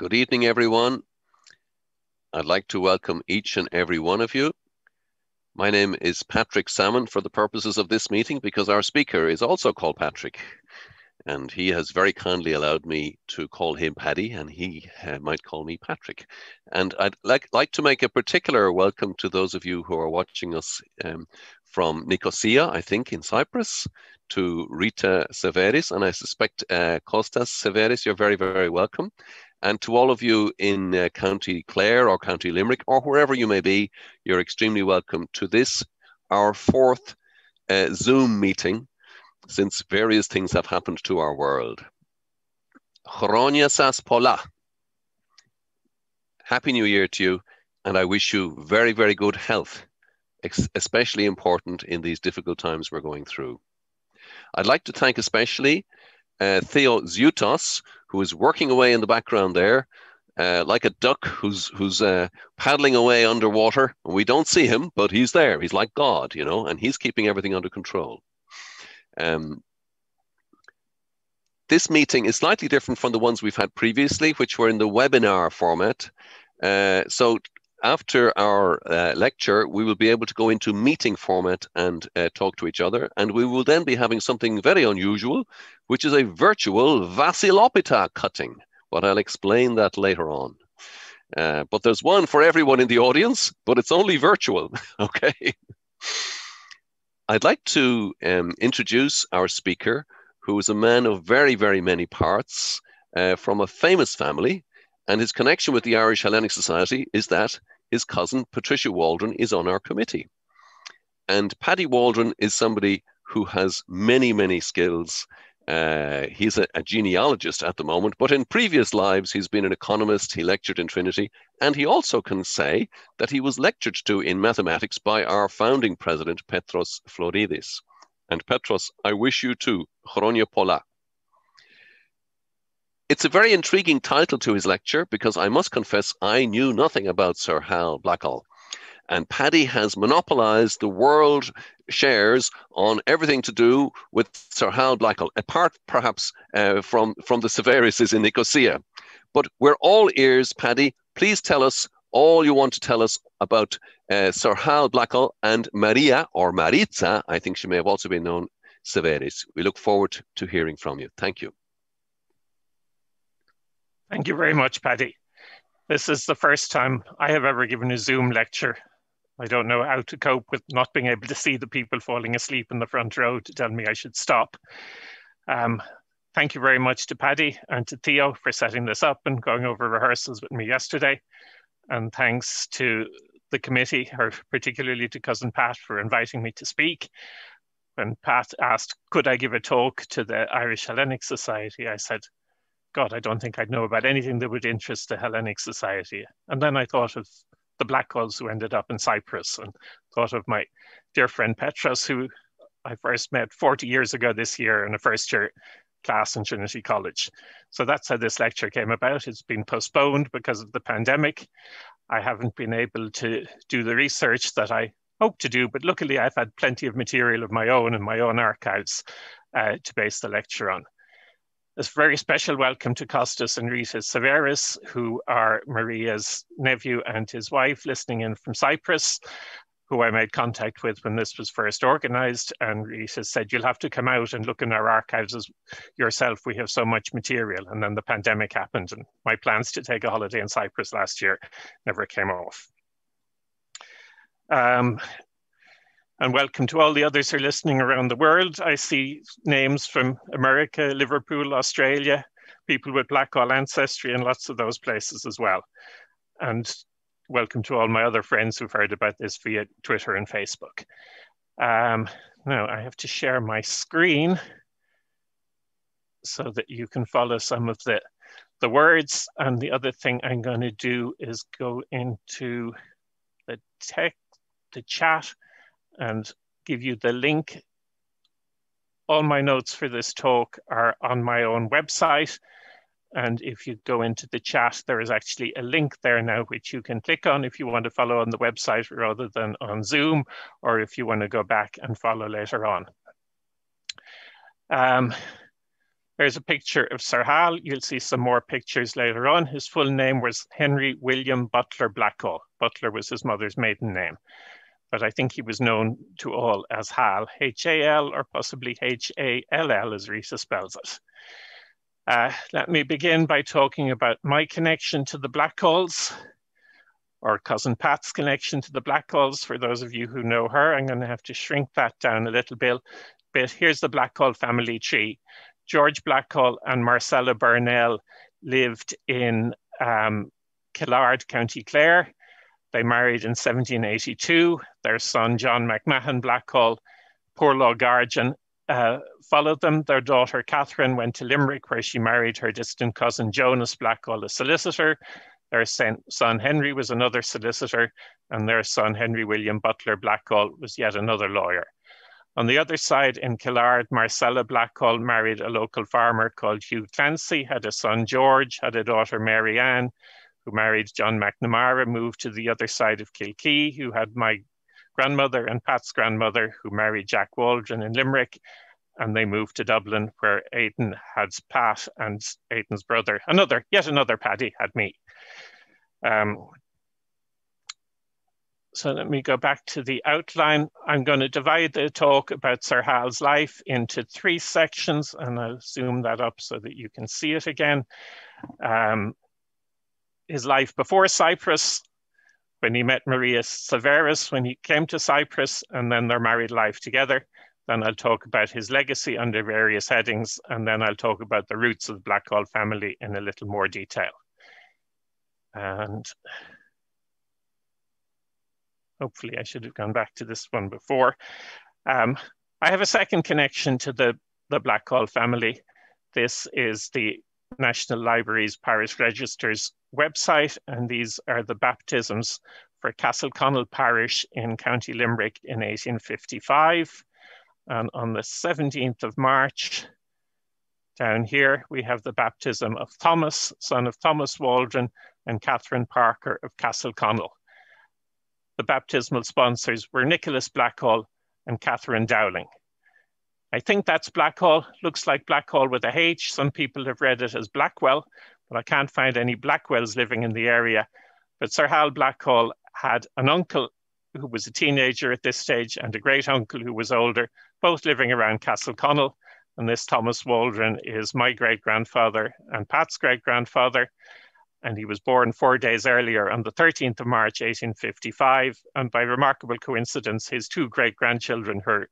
Good evening, everyone. I'd like to welcome each and every one of you. My name is Patrick Salmon for the purposes of this meeting because our speaker is also called Patrick. And he has very kindly allowed me to call him Paddy, and he uh, might call me Patrick. And I'd like, like to make a particular welcome to those of you who are watching us um, from Nicosia, I think, in Cyprus, to Rita Severis, and I suspect uh, Kostas Severis, you're very, very welcome. And to all of you in uh, County Clare or County Limerick or wherever you may be, you're extremely welcome to this, our fourth uh, Zoom meeting since various things have happened to our world. Pola. Happy New Year to you, and I wish you very, very good health, especially important in these difficult times we're going through. I'd like to thank especially uh, Theo Zeutos, who is working away in the background there, uh, like a duck who's who's uh, paddling away underwater. We don't see him, but he's there. He's like God, you know, and he's keeping everything under control. Um, this meeting is slightly different from the ones we've had previously, which were in the webinar format. Uh, so after our uh, lecture, we will be able to go into meeting format and uh, talk to each other. And we will then be having something very unusual, which is a virtual Vassilopita cutting. But I'll explain that later on. Uh, but there's one for everyone in the audience, but it's only virtual. okay. I'd like to um, introduce our speaker, who is a man of very, very many parts uh, from a famous family. And his connection with the Irish Hellenic Society is that his cousin, Patricia Waldron, is on our committee. And Paddy Waldron is somebody who has many, many skills. Uh, he's a, a, genealogist at the moment, but in previous lives, he's been an economist. He lectured in Trinity, and he also can say that he was lectured to in mathematics by our founding president, Petros Florides. And Petros, I wish you too, Chronia Pola. It's a very intriguing title to his lecture because I must confess I knew nothing about Sir Hal Blackall. And Paddy has monopolized the world shares on everything to do with Sir Hal Blackall, apart perhaps uh, from, from the Severises in Nicosia. But we're all ears, Paddy. Please tell us all you want to tell us about uh, Sir Hal Blackall and Maria, or Maritza, I think she may have also been known, Severis. We look forward to hearing from you. Thank you. Thank you very much, Paddy. This is the first time I have ever given a Zoom lecture. I don't know how to cope with not being able to see the people falling asleep in the front row to tell me I should stop. Um, thank you very much to Paddy and to Theo for setting this up and going over rehearsals with me yesterday. And thanks to the committee, or particularly to Cousin Pat for inviting me to speak. When Pat asked, could I give a talk to the Irish Hellenic Society, I said, God, I don't think I'd know about anything that would interest the Hellenic society. And then I thought of the Blackalls who ended up in Cyprus and thought of my dear friend Petros, who I first met 40 years ago this year in a first year class in Trinity College. So that's how this lecture came about. It's been postponed because of the pandemic. I haven't been able to do the research that I hope to do, but luckily I've had plenty of material of my own in my own archives uh, to base the lecture on. A very special welcome to Kostas and Rita Severis, who are Maria's nephew and his wife, listening in from Cyprus, who I made contact with when this was first organized. And Rita said, You'll have to come out and look in our archives as yourself. We have so much material. And then the pandemic happened, and my plans to take a holiday in Cyprus last year never came off. Um, and welcome to all the others who are listening around the world. I see names from America, Liverpool, Australia, people with Blackhall ancestry and lots of those places as well. And welcome to all my other friends who've heard about this via Twitter and Facebook. Um, now I have to share my screen so that you can follow some of the, the words. And the other thing I'm going to do is go into the tech, the chat, and give you the link. All my notes for this talk are on my own website. And if you go into the chat, there is actually a link there now, which you can click on if you want to follow on the website rather than on Zoom, or if you want to go back and follow later on. Um, There's a picture of Sir Hal. You'll see some more pictures later on. His full name was Henry William Butler Blackhall. Butler was his mother's maiden name, but I think he was known to all as Hal, H-A-L or possibly H-A-L-L as Rita spells it. Uh, let me begin by talking about my connection to the Blackhalls, or cousin Pat's connection to the Blackhalls. For those of you who know her, I'm going to have to shrink that down a little bit. But here's the Blackhall family tree. George Blackhall and Marcella Burnell lived in um, Killard, County Clare. They married in 1782. Their son, John McMahon Blackhall, poor law guardian, uh, followed them. Their daughter, Catherine, went to Limerick, where she married her distant cousin, Jonas Blackhall, a solicitor. Their son, Henry, was another solicitor, and their son, Henry William Butler Blackhall, was yet another lawyer. On the other side, in Killard, Marcella Blackhall married a local farmer called Hugh Clancy, had a son, George, had a daughter, Mary Ann, who married John McNamara, moved to the other side of Kilkee, who had my grandmother and Pat's grandmother, who married Jack Waldron in Limerick, and they moved to Dublin, where Aidan had Pat and Aidan's brother, another, yet another Paddy, had me. Um, so let me go back to the outline. I'm going to divide the talk about Sir Hal's life into three sections, and I'll zoom that up so that you can see it again. Um, his life before Cyprus, when he met Maria Severis, when he came to Cyprus, and then their married life together. Then I'll talk about his legacy under various headings, and then I'll talk about the roots of the Blackhall family in a little more detail. And Hopefully I should have gone back to this one before. Um, I have a second connection to the, the Blackhall family. This is the National Library's Parish Registers website, and these are the baptisms for Castleconnell Parish in County Limerick in 1855. And on the 17th of March, down here, we have the baptism of Thomas, son of Thomas Waldron and Catherine Parker of Castleconnell the baptismal sponsors were Nicholas Blackhall and Catherine Dowling. I think that's Blackhall, looks like Blackhall with a H. Some people have read it as Blackwell, but I can't find any Blackwells living in the area. But Sir Hal Blackhall had an uncle who was a teenager at this stage and a great uncle who was older, both living around Castleconnell. And this Thomas Waldron is my great grandfather and Pat's great grandfather and he was born four days earlier on the 13th of March, 1855. And by remarkable coincidence, his two great grandchildren are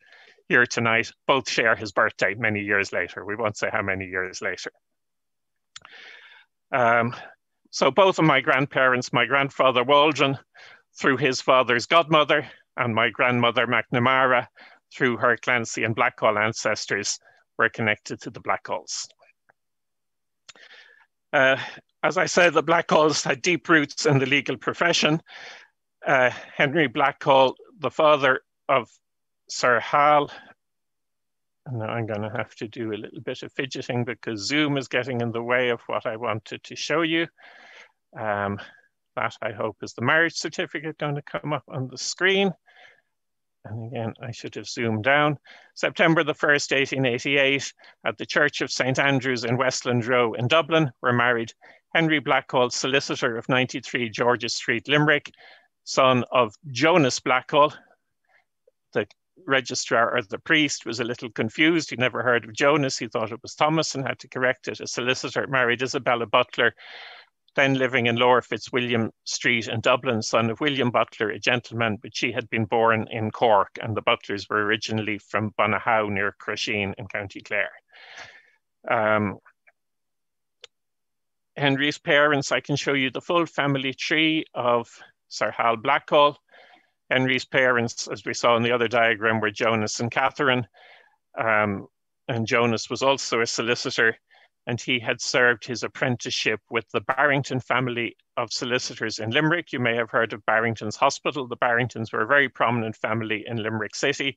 here tonight both share his birthday many years later. We won't say how many years later. Um, so both of my grandparents, my grandfather Waldron, through his father's godmother, and my grandmother McNamara, through her Clancy and Blackhall ancestors, were connected to the Blackhalls. Uh, as I said, the Blackhalls had deep roots in the legal profession. Uh, Henry Blackhall, the father of Sir Hal, now I'm going to have to do a little bit of fidgeting because Zoom is getting in the way of what I wanted to show you. Um, that I hope is the marriage certificate going to come up on the screen. And again, I should have zoomed down. September the 1st, 1888, at the Church of St. Andrews in Westland Row in Dublin, were married Henry Blackhall, solicitor of 93 George's Street, Limerick, son of Jonas Blackhall. The registrar or the priest was a little confused. He never heard of Jonas. He thought it was Thomas and had to correct it. A solicitor married Isabella Butler, then living in Lower Fitzwilliam Street in Dublin, son of William Butler, a gentleman, but she had been born in Cork, and the Butlers were originally from Bonahow near Crusheen in County Clare. Um, Henry's parents, I can show you the full family tree of Sir Hal Blackhall. Henry's parents, as we saw in the other diagram, were Jonas and Catherine. Um, and Jonas was also a solicitor and he had served his apprenticeship with the Barrington family of solicitors in Limerick. You may have heard of Barrington's Hospital. The Barringtons were a very prominent family in Limerick City,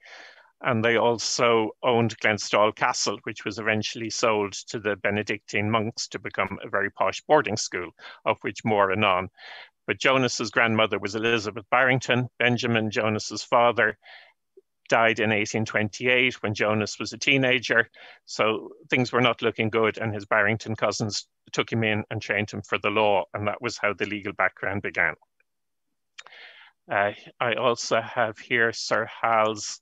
and they also owned Glenstal Castle, which was eventually sold to the Benedictine monks to become a very posh boarding school, of which more anon. But Jonas's grandmother was Elizabeth Barrington, Benjamin Jonas's father died in 1828 when Jonas was a teenager. So things were not looking good, and his Barrington cousins took him in and trained him for the law, and that was how the legal background began. Uh, I also have here Sir Hal's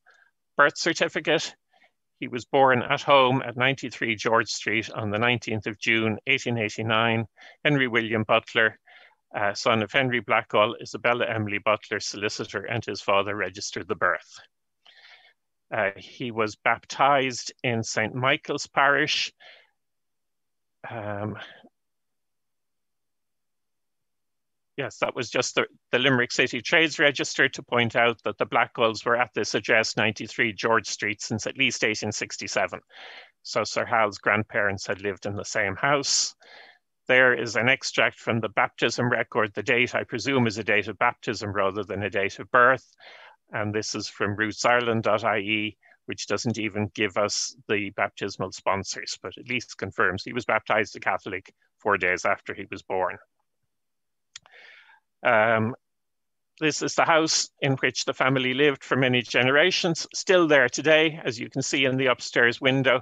birth certificate. He was born at home at 93 George Street on the 19th of June, 1889. Henry William Butler, uh, son of Henry Blackall, Isabella Emily Butler, solicitor, and his father registered the birth. Uh, he was baptized in St. Michael's Parish. Um, yes, that was just the, the, Limerick City Trades Register to point out that the Blackalls were at this address 93 George Street since at least 1867. So Sir Hal's grandparents had lived in the same house. There is an extract from the baptism record. The date, I presume, is a date of baptism rather than a date of birth. And this is from rootsireland.ie, which doesn't even give us the baptismal sponsors, but at least confirms he was baptized a Catholic four days after he was born. Um, this is the house in which the family lived for many generations, still there today, as you can see in the upstairs window.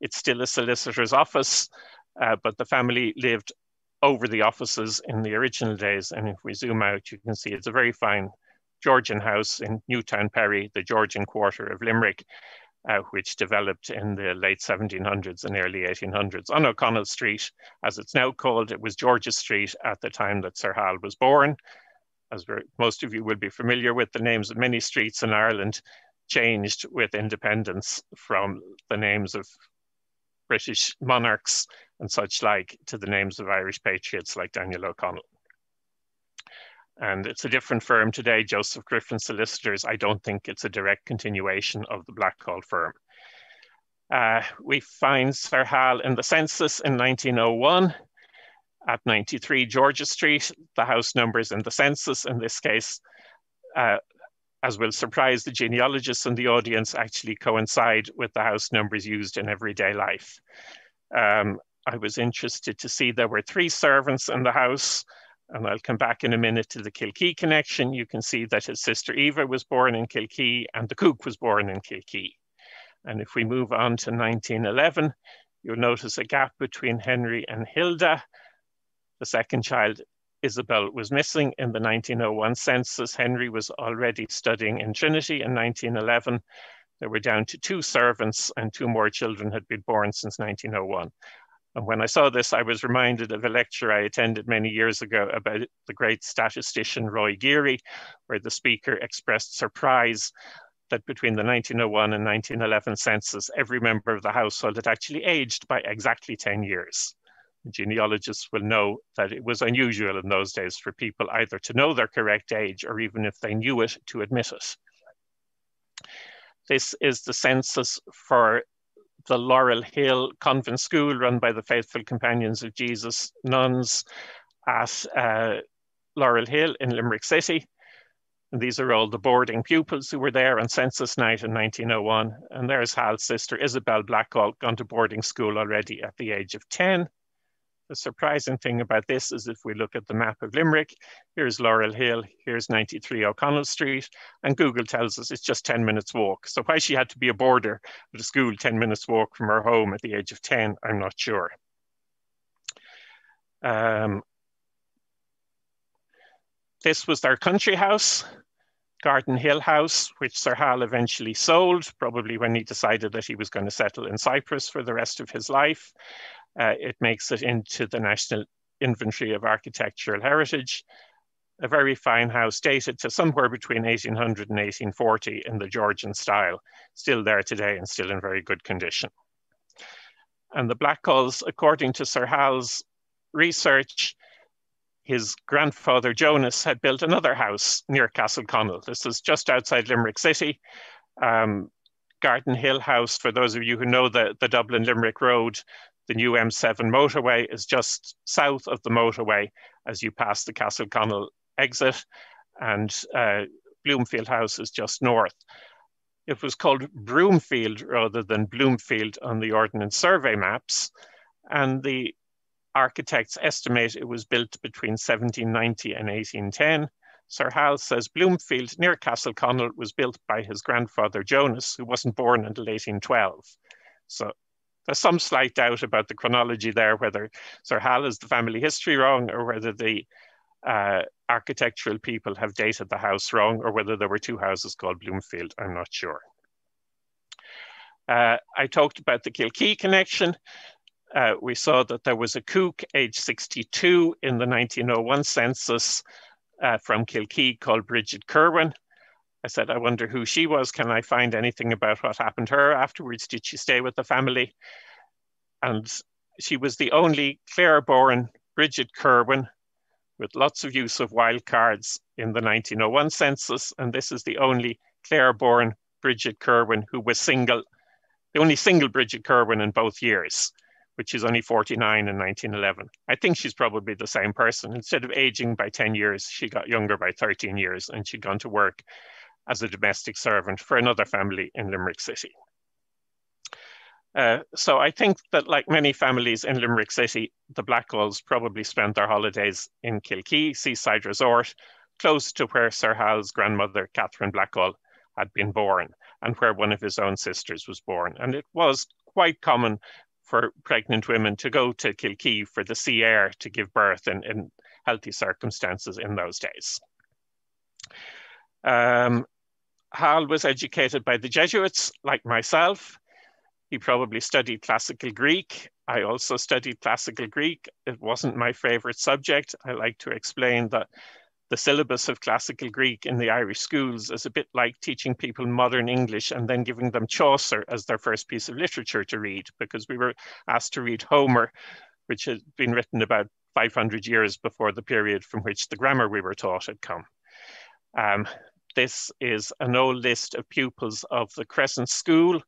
It's still a solicitor's office, uh, but the family lived over the offices in the original days. And if we zoom out, you can see it's a very fine Georgian house in Newtown Pery, the Georgian quarter of Limerick, uh, which developed in the late 1700s and early 1800s on O'Connell Street, as it's now called. It was George's Street at the time that Sir Hal was born. As most of you will be familiar with, the names of many streets in Ireland changed with independence from the names of British monarchs and such like to the names of Irish patriots like Daniel O'Connell. And it's a different firm today, Joseph Griffin Solicitors. I don't think it's a direct continuation of the Blackall firm. Uh, we find Sir Hal in the census in 1901 at 93 George's Street. The house numbers in the census in this case, uh, as will surprise the genealogists in the audience, actually coincide with the house numbers used in everyday life. Um, I was interested to see there were three servants in the house and I'll come back in a minute to the Kilkee connection. You can see that his sister Eva was born in Kilkee and the Cook was born in Kilkee. And if we move on to 1911, you'll notice a gap between Henry and Hilda. The second child, Isabel, was missing in the 1901 census. Henry was already studying in Trinity in 1911. There were down to two servants and two more children had been born since 1901. And when I saw this, I was reminded of a lecture I attended many years ago about the great statistician Roy Geary, where the speaker expressed surprise that between the 1901 and 1911 census, every member of the household had actually aged by exactly 10 years. Genealogists will know that it was unusual in those days for people either to know their correct age or even if they knew it, to admit it. This is the census for the Laurel Hill Convent School run by the Faithful Companions of Jesus nuns at uh, Laurel Hill in Limerick City. And these are all the boarding pupils who were there on census night in 1901. And there's Hal's sister, Isabel Blackall, gone to boarding school already at the age of 10. The surprising thing about this is if we look at the map of Limerick, here's Laurel Hill, here's 93 O'Connell Street, and Google tells us it's just 10 minutes walk. So why she had to be a boarder at a school 10 minutes walk from her home at the age of 10, I'm not sure. Um, this was their country house, Garden Hill House, which Sir Hal eventually sold, probably when he decided that he was going to settle in Cyprus for the rest of his life uh, it makes it into the National Inventory of Architectural Heritage. A very fine house dated to somewhere between 1800 and 1840 in the Georgian style, still there today and still in very good condition. And the Blackalls, according to Sir Hal's research, his grandfather Jonas had built another house near Castleconnell. This is just outside Limerick City. Um, Garden Hill House, for those of you who know the, the Dublin Limerick Road, the new M7 motorway is just south of the motorway as you pass the Castleconnell exit, and uh, Bloomfield House is just north. It was called Broomfield rather than Bloomfield on the Ordnance Survey maps, and the architects estimate it was built between 1790 and 1810. Sir Hal says Bloomfield near Castleconnell was built by his grandfather Jonas, who wasn't born until 1812. So there's some slight doubt about the chronology there, whether Sir Hal is the family history wrong or whether the uh, architectural people have dated the house wrong or whether there were two houses called Bloomfield. I'm not sure. Uh, I talked about the Kilkee connection. Uh, we saw that there was a cook age 62 in the 1901 census uh, from Kilkee called Bridget Kerwin. I said, I wonder who she was. Can I find anything about what happened to her afterwards? Did she stay with the family? And she was the only Clare-born Bridget Kerwin with lots of use of wild cards in the 1901 census. And this is the only Clare-born Bridget Kerwin who was single, the only single Bridget Kerwin in both years which is only 49 in 1911. I think she's probably the same person. Instead of aging by 10 years, she got younger by 13 years and she'd gone to work as a domestic servant for another family in Limerick City. Uh, so I think that like many families in Limerick City, the Blackalls probably spent their holidays in Kilkee Seaside Resort, close to where Sir Hal's grandmother, Catherine Blackall, had been born and where one of his own sisters was born. And it was quite common for pregnant women to go to Kilkee for the sea air to give birth in, in healthy circumstances in those days. Um, Hal was educated by the Jesuits, like myself. He probably studied classical Greek. I also studied classical Greek. It wasn't my favorite subject. I like to explain that the syllabus of classical Greek in the Irish schools is a bit like teaching people modern English and then giving them Chaucer as their first piece of literature to read, because we were asked to read Homer, which had been written about 500 years before the period from which the grammar we were taught had come. Um, this is an old list of pupils of the Crescent School,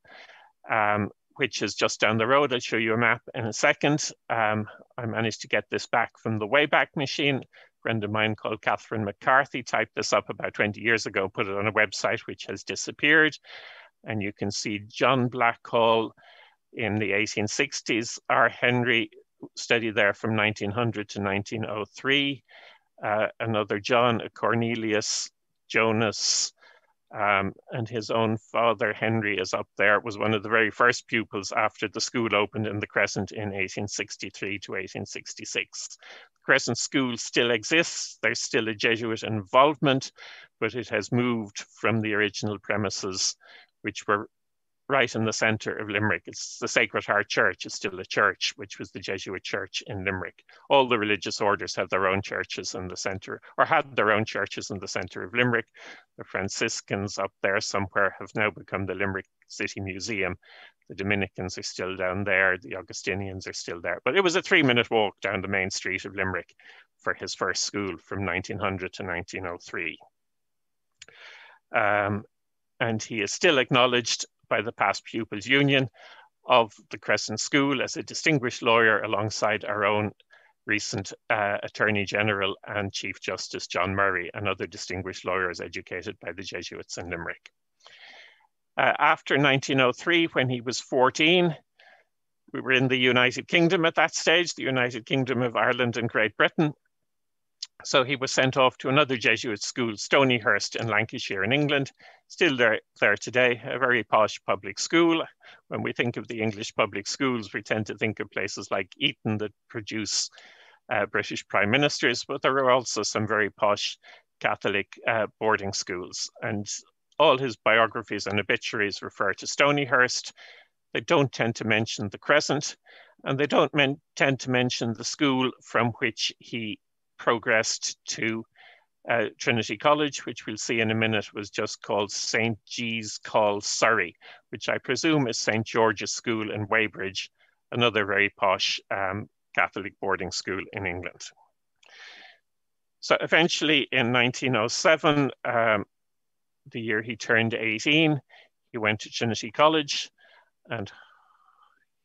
um, which is just down the road. I'll show you a map in a second. Um, I managed to get this back from the Wayback Machine friend of mine called Catherine McCarthy typed this up about 20 years ago, put it on a website which has disappeared. And you can see John Blackhall in the 1860s. R. Henry studied there from 1900 to 1903. Uh, another John, Cornelius, Jonas, um, and his own father, Henry, is up there, was one of the very first pupils after the school opened in the Crescent in 1863 to 1866. Crescent School still exists. There's still a Jesuit involvement, but it has moved from the original premises, which were right in the center of Limerick. It's the Sacred Heart Church. It's still a church, which was the Jesuit church in Limerick. All the religious orders have their own churches in the center, or had their own churches in the center of Limerick. The Franciscans up there somewhere have now become the Limerick City Museum. The Dominicans are still down there. The Augustinians are still there. But it was a three minute walk down the main street of Limerick for his first school from 1900 to 1903. Um, and he is still acknowledged by the Past Pupils Union of the Crescent School as a distinguished lawyer alongside our own recent uh, Attorney General and Chief Justice John Murray and other distinguished lawyers educated by the Jesuits in Limerick. Uh, after 1903, when he was 14, we were in the United Kingdom at that stage, the United Kingdom of Ireland and Great Britain. So he was sent off to another Jesuit school, Stonyhurst in Lancashire in England, still there, there today, a very posh public school. When we think of the English public schools, we tend to think of places like Eton that produce uh, British prime ministers, but there are also some very posh Catholic uh, boarding schools. And all his biographies and obituaries refer to Stonyhurst. They don't tend to mention the Crescent, and they don't men- tend to mention the school from which he progressed to uh, Trinity College, which we'll see in a minute, was just called St. G's Call Surrey, which I presume is St. George's School in Weybridge, another very posh um, Catholic boarding school in England. So eventually in 1907, um, the year he turned 18, he went to Trinity College. And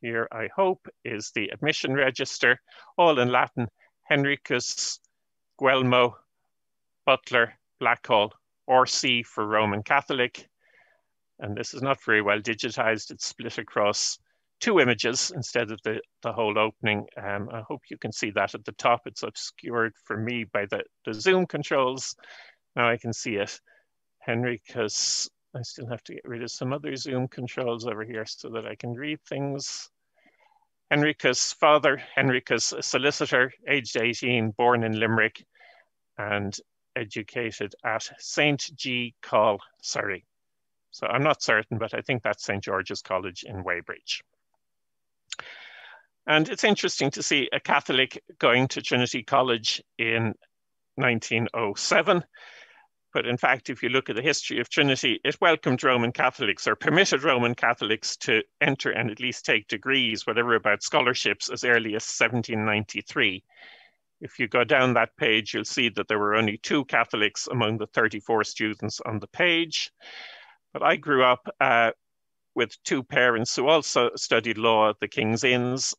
here I hope is the admission register, all in Latin, Henricus Guelmo Butler Blackhall, or C for Roman Catholic. And this is not very well digitized. It's split across two images instead of the, the whole opening. Um, I hope you can see that at the top. It's obscured for me by the, the zoom controls Now I can see it. Henry, because I still have to get rid of some other Zoom controls over here so that I can read things. Henricus' father, Henricus, a solicitor, aged 18, born in Limerick and educated at St. G. Call, Surrey. So I'm not certain, but I think that's St. George's College in Weybridge. And it's interesting to see a Catholic going to Trinity College in 1907. But in fact, if you look at the history of Trinity, it welcomed Roman Catholics or permitted Roman Catholics to enter and at least take degrees, whatever about scholarships, as early as 1793. If you go down that page, you'll see that there were only two Catholics among the 34 students on the page. But I grew up uh, with two parents who also studied law at the King's Inns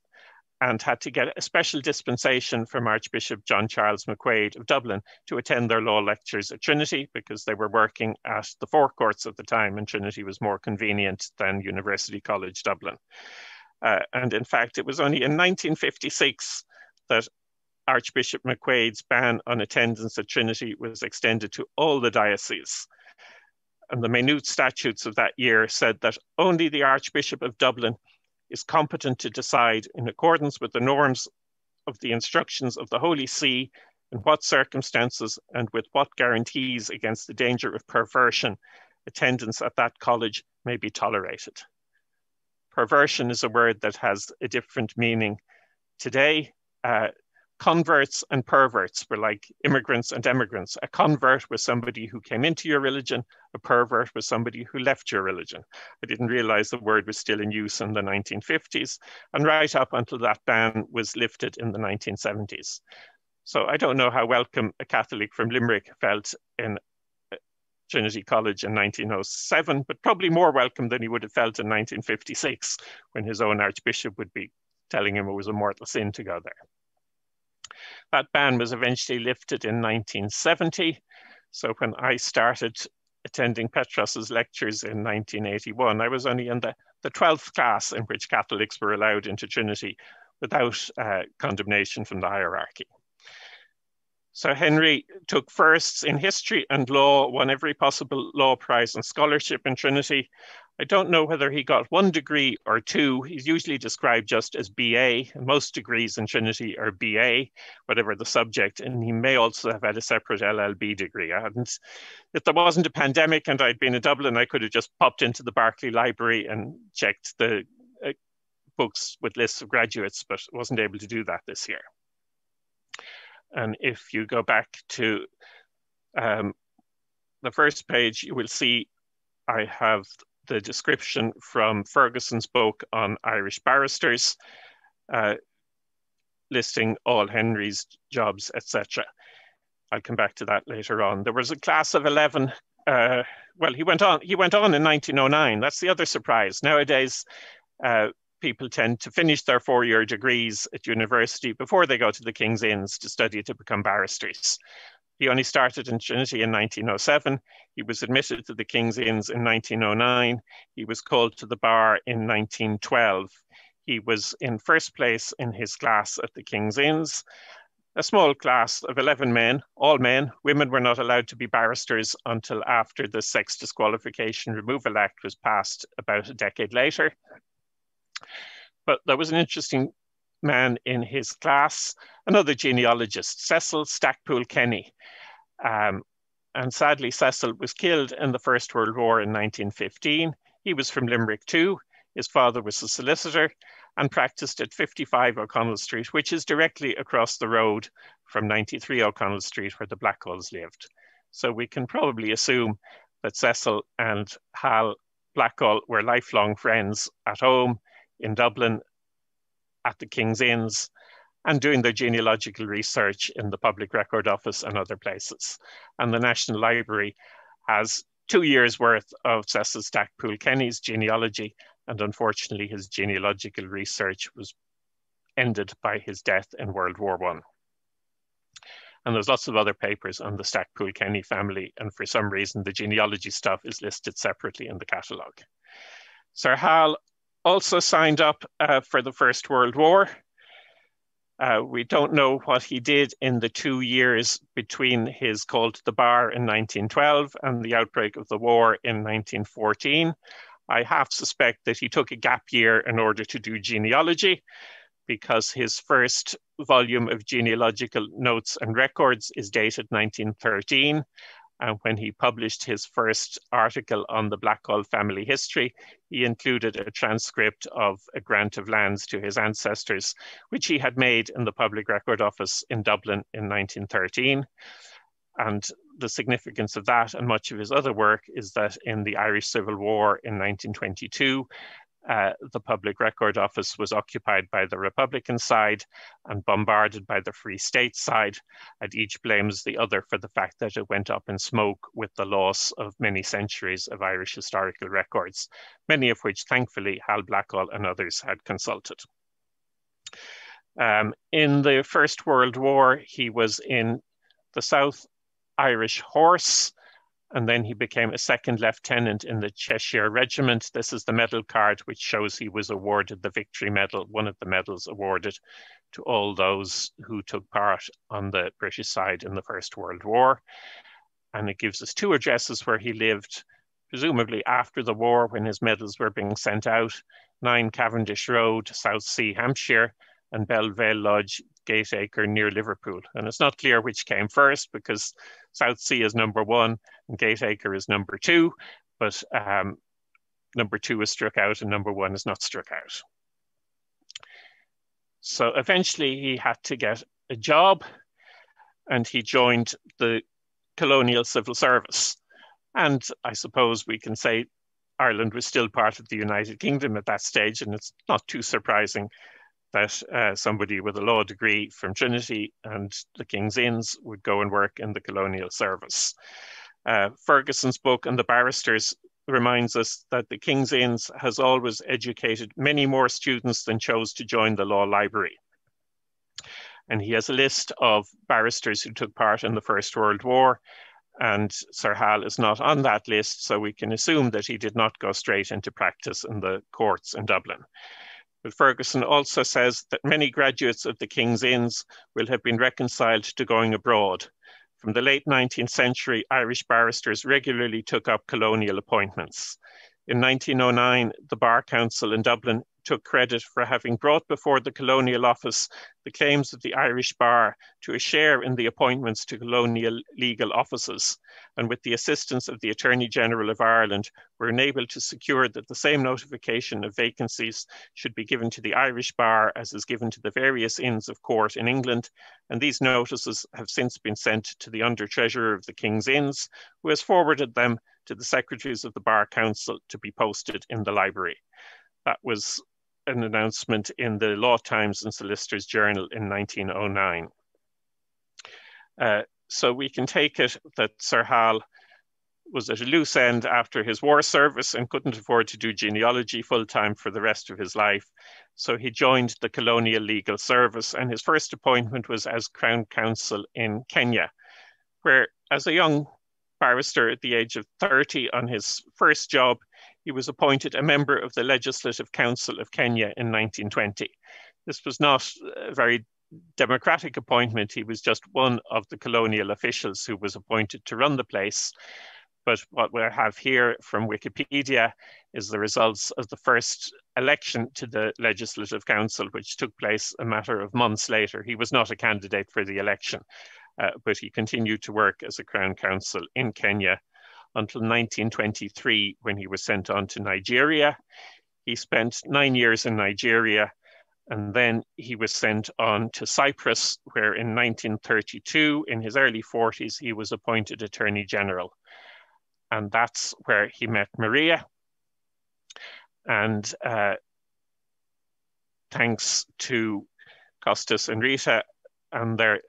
and had to get a special dispensation from Archbishop John Charles McQuaid of Dublin to attend their law lectures at Trinity because they were working at the Four Courts at the time and Trinity was more convenient than University College Dublin. Uh, and in fact, it was only in 1956 that Archbishop McQuaid's ban on attendance at Trinity was extended to all the dioceses. And the minute statutes of that year said that only the Archbishop of Dublin is competent to decide in accordance with the norms of the instructions of the Holy See in what circumstances and with what guarantees against the danger of perversion attendance at that college may be tolerated. Perversion is a word that has a different meaning today. Uh, converts and perverts were like immigrants and emigrants. A convert was somebody who came into your religion, a pervert was somebody who left your religion. I didn't realize the word was still in use in the 1950s, and right up until that ban was lifted in the 1970s. So I don't know how welcome a Catholic from Limerick felt in uh, Trinity College in 1907, but probably more welcome than he would have felt in 1956 when his own Archbishop would be telling him it was a mortal sin to go there. That ban was eventually lifted in 1970. So when I started attending Petros's lectures in 1981, I was only in the, the 12th class in which Catholics were allowed into Trinity without uh, condemnation from the hierarchy. So Henry took firsts in history and law, won every possible law prize and scholarship in Trinity, I don't know whether he got one degree or two. He's usually described just as BA. Most degrees in Trinity are BA, whatever the subject, and he may also have had a separate LLB degree. Hadn't, if there wasn't a pandemic and I'd been in Dublin, I could have just popped into the Berkeley Library and checked the uh, books with lists of graduates, but wasn't able to do that this year. And if you go back to um, the first page, you will see I have the description from Ferguson's book on Irish barristers, uh, listing all Henry's jobs, etc. I'll come back to that later on. There was a class of 11. Uh, well, he went on. He went on in 1909. That's the other surprise. Nowadays, uh, people tend to finish their four-year degrees at university before they go to the King's Inns to study to become barristers. He only started in Trinity in 1907. He was admitted to the King's Inns in 1909. He was called to the bar in 1912. He was in first place in his class at the King's Inns. A small class of 11 men, all men. Women were not allowed to be barristers until after the Sex Disqualification Removal Act was passed about a decade later. But there was an interesting man in his class, another genealogist, Cecil Stacpoole Kenny. Um, and sadly, Cecil was killed in the First World War in 1915. He was from Limerick too. His father was a solicitor and practiced at 55 O'Connell Street, which is directly across the road from 93 O'Connell Street, where the Blackalls lived. So we can probably assume that Cecil and Hal Blackall were lifelong friends at home in Dublin at the King's Inns and doing their genealogical research in the Public Record Office and other places. And the National Library has two years worth of Cecil Stacpoole Kenny's genealogy, and unfortunately his genealogical research was ended by his death in World War One. And there's lots of other papers on the Stacpoole Kenny family, and for some reason the genealogy stuff is listed separately in the catalogue. Sir Hal also signed up uh, for the First World War. Uh, we don't know what he did in the two years between his call to the bar in 1912 and the outbreak of the war in 1914. I half suspect that he took a gap year in order to do genealogy because his first volume of genealogical notes and records is dated 1913 and when he published his first article on the Blackhall family history, he included a transcript of a grant of lands to his ancestors, which he had made in the Public Record Office in Dublin in 1913. And the significance of that and much of his other work is that in the Irish Civil War in 1922, uh, the Public Record Office was occupied by the Republican side and bombarded by the Free State side, and each blames the other for the fact that it went up in smoke with the loss of many centuries of Irish historical records, many of which, thankfully, Hal Blackall and others had consulted. Um, in the First World War, he was in the South Irish Horse, and then he became a second lieutenant in the Cheshire Regiment. This is the medal card which shows he was awarded the Victory Medal, one of the medals awarded to all those who took part on the British side in the First World War. And it gives us two addresses where he lived, presumably after the war when his medals were being sent out 9 Cavendish Road, Southsea, Hampshire, and Bellevale Lodge, Gateacre near Liverpool. And it's not clear which came first because Southsea is number one Gateacre is number two, but um, number two is struck out and number one is not struck out. So eventually he had to get a job and he joined the colonial civil service. And I suppose we can say Ireland was still part of the United Kingdom at that stage, and it's not too surprising that uh, somebody with a law degree from Trinity and the King's Inns would go and work in the colonial service. Uh, Ferguson's book on the barristers reminds us that the King's Inns has always educated many more students than chose to join the law library. And he has a list of barristers who took part in the First World War, and Sir Hal is not on that list, so we can assume that he did not go straight into practice in the courts in Dublin. But Ferguson also says that many graduates of the King's Inns will have been reconciled to going abroad. From the late 19th century, Irish barristers regularly took up colonial appointments. In 1909, the Bar Council in Dublin took credit for having mm. brought before the Colonial Office the claims of the Irish Bar to a share in the appointments to colonial legal offices, and with the assistance of the Attorney General of Ireland, were enabled to secure that the same notification of vacancies should be given to the Irish Bar as is given to the various Inns of Court in England, and these notices have since been sent to the Under Treasurer of the King's Inns, who has forwarded them to the Secretaries of the Bar Council to be posted in the library. That was an announcement in the Law Times and Solicitors Journal in 1909. Uh, so we can take it that Sir Hal was at a loose end after his war service and couldn't afford to do genealogy full time for the rest of his life. So he joined the Colonial Legal Service, and his first appointment was as Crown Counsel in Kenya, where, as a young barrister at the age of 30 on his first job, he was appointed a member of the Legislative Council of Kenya in 1920. This was not a very democratic appointment. He was just one of the colonial officials who was appointed to run the place. But what we have here from Wikipedia is the results of the first election to the Legislative Council, which took place a matter of months later. He was not a candidate for the election, uh, but he continued to work as a Crown Counsel in Kenya until 1923 when he was sent on to Nigeria. He spent nine years in Nigeria and then he was sent on to Cyprus, where in 1932, in his early 40s, he was appointed Attorney General. And that's where he met Maria. And uh, thanks to Costas and Rita and their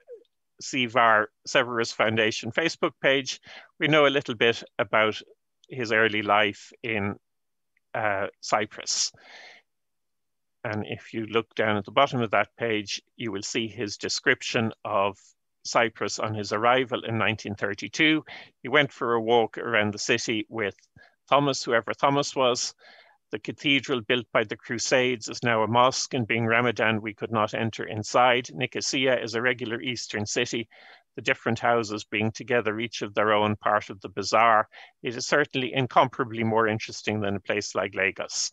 CVAR Severis Foundation Facebook page, we know a little bit about his early life in uh, Cyprus. And if you look down at the bottom of that page, you will see his description of Cyprus on his arrival in 1932. He went for a walk around the city with Thomas, whoever Thomas was, The cathedral built by the Crusades is now a mosque, and being Ramadan, we could not enter inside. Nicosia is a regular Eastern city, the different houses being together, each of their own part of the bazaar. It is certainly incomparably more interesting than a place like Lagos.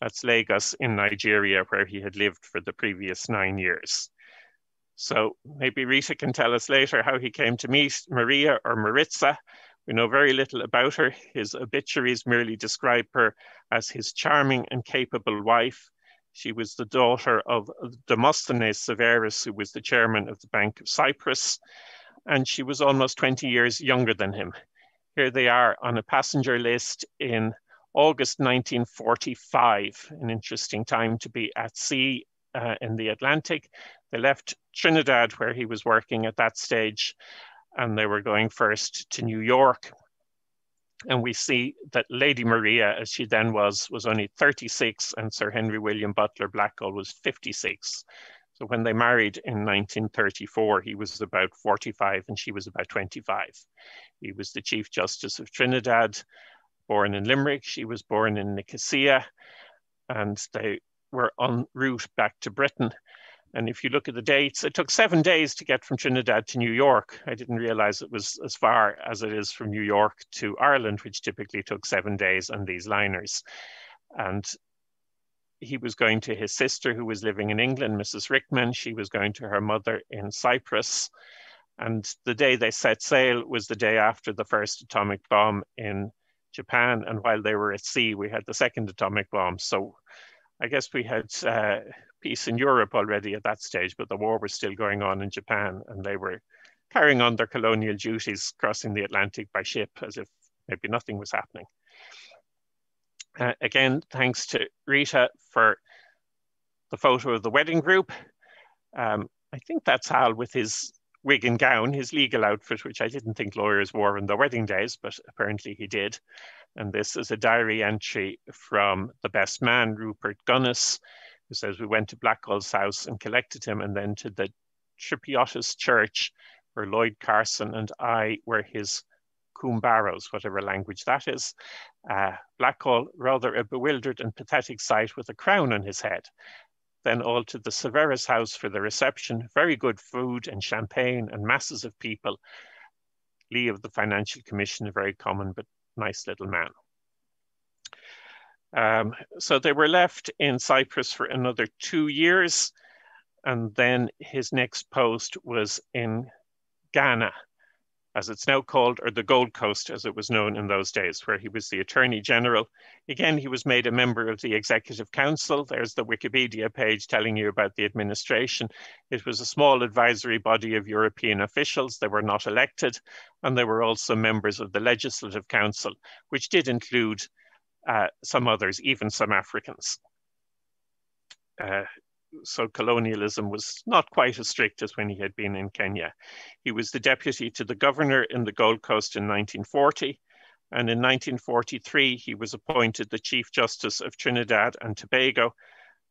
That's Lagos in Nigeria, where he had lived for the previous nine years. So maybe Rita can tell us later how he came to meet Maria or Maritza, we know very little about her. His obituaries merely describe her as his charming and capable wife. She was the daughter of Demosthenes Severis, who was the chairman of the Bank of Cyprus, and she was almost 20 years younger than him. Here they are on a passenger list in August 1945, an interesting time to be at sea uh, in the Atlantic. They left Trinidad, where he was working at that stage, and they were going first to New York. And we see that Lady Maria, as she then was, was only 36, and Sir Henry William Butler Blackall was 56. So when they married in 1934, he was about 45 and she was about 25. He was the Chief Justice of Trinidad, born in Limerick. She was born in Nicosia, and they were en route back to Britain. And if you look at the dates, it took seven days to get from Trinidad to New York. I didn't realize it was as far as it is from New York to Ireland, which typically took seven days on these liners. And he was going to his sister who was living in England, Mrs. Rickman. She was going to her mother in Cyprus. And the day they set sail was the day after the first atomic bomb in Japan. And while they were at sea, we had the second atomic bomb. So I guess we had uh, peace in Europe already at that stage, but the war was still going on in Japan, and they were carrying on their colonial duties, crossing the Atlantic by ship as if maybe nothing was happening. Uh, again, thanks to Rita for the photo of the wedding group. Um, I think that's Hal with his wig and gown, his legal outfit, which I didn't think lawyers wore on their wedding days, but apparently he did. And this is a diary entry from the best man, Rupert Gunnis, who says we went to Blackall's house and collected him, and then to the Tripiotis Church, where Lloyd Carson and I were his Kumbaros, whatever language that is. Uh, rather a bewildered and pathetic sight with a crown on his head. Then all to the Severis house for the reception, very good food and champagne and masses of people. Lee of the Financial Commission, a very common but nice little man. Um, so they were left in Cyprus for another two years. And then his next post was in Ghana, as it's now called, or the Gold Coast, as it was known in those days, where he was the Attorney General. Again, he was made a member of the Executive Council. There's the Wikipedia page telling you about the administration. It was a small advisory body of European officials. They were not elected, and they were also members of the Legislative Council, which did include uh, some others, even some Africans. Uh, so colonialism was not quite as strict as when he had been in Kenya. He was the deputy to the governor in the Gold Coast in 1940. And in 1943, he was appointed the Chief Justice of Trinidad and Tobago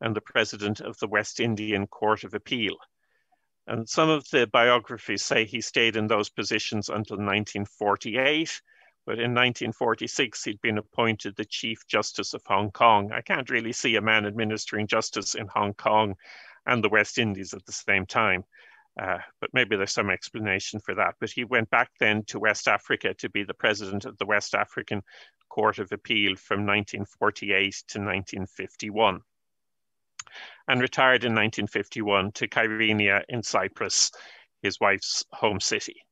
and the president of the West Indian Court of Appeal. And some of the biographies say he stayed in those positions until 1948, but in 1946, he'd been appointed the Chief Justice of Hong Kong. I can't really see a man administering justice in Hong Kong and the West Indies at the same time. Uh, but maybe there's some explanation for that. But he went back then to West Africa to be the president of the West African Court of Appeal from 1948 to 1951 and retired in 1951 to Kyrenia in Cyprus, his wife's home city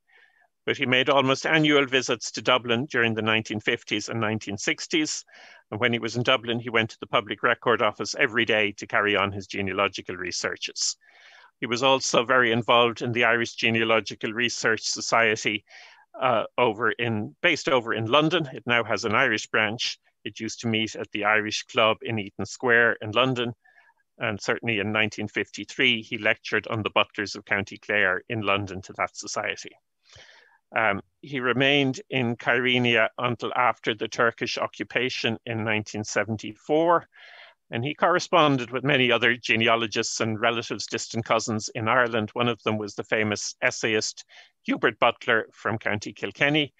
but he made almost annual visits to Dublin during the 1950s and 1960s. And when he was in Dublin, he went to the Public Record Office every day to carry on his genealogical researches. He was also very involved in the Irish Genealogical Research Society uh, over in, based over in London. It now has an Irish branch. It used to meet at the Irish Club in Eaton Square in London. And certainly in 1953, he lectured on the butlers of County Clare in London to that society. Um, he remained in Kyrenia until after the Turkish occupation in 1974, and he corresponded with many other genealogists and relatives, distant cousins in Ireland. One of them was the famous essayist Hubert Butler from County Kilkenny,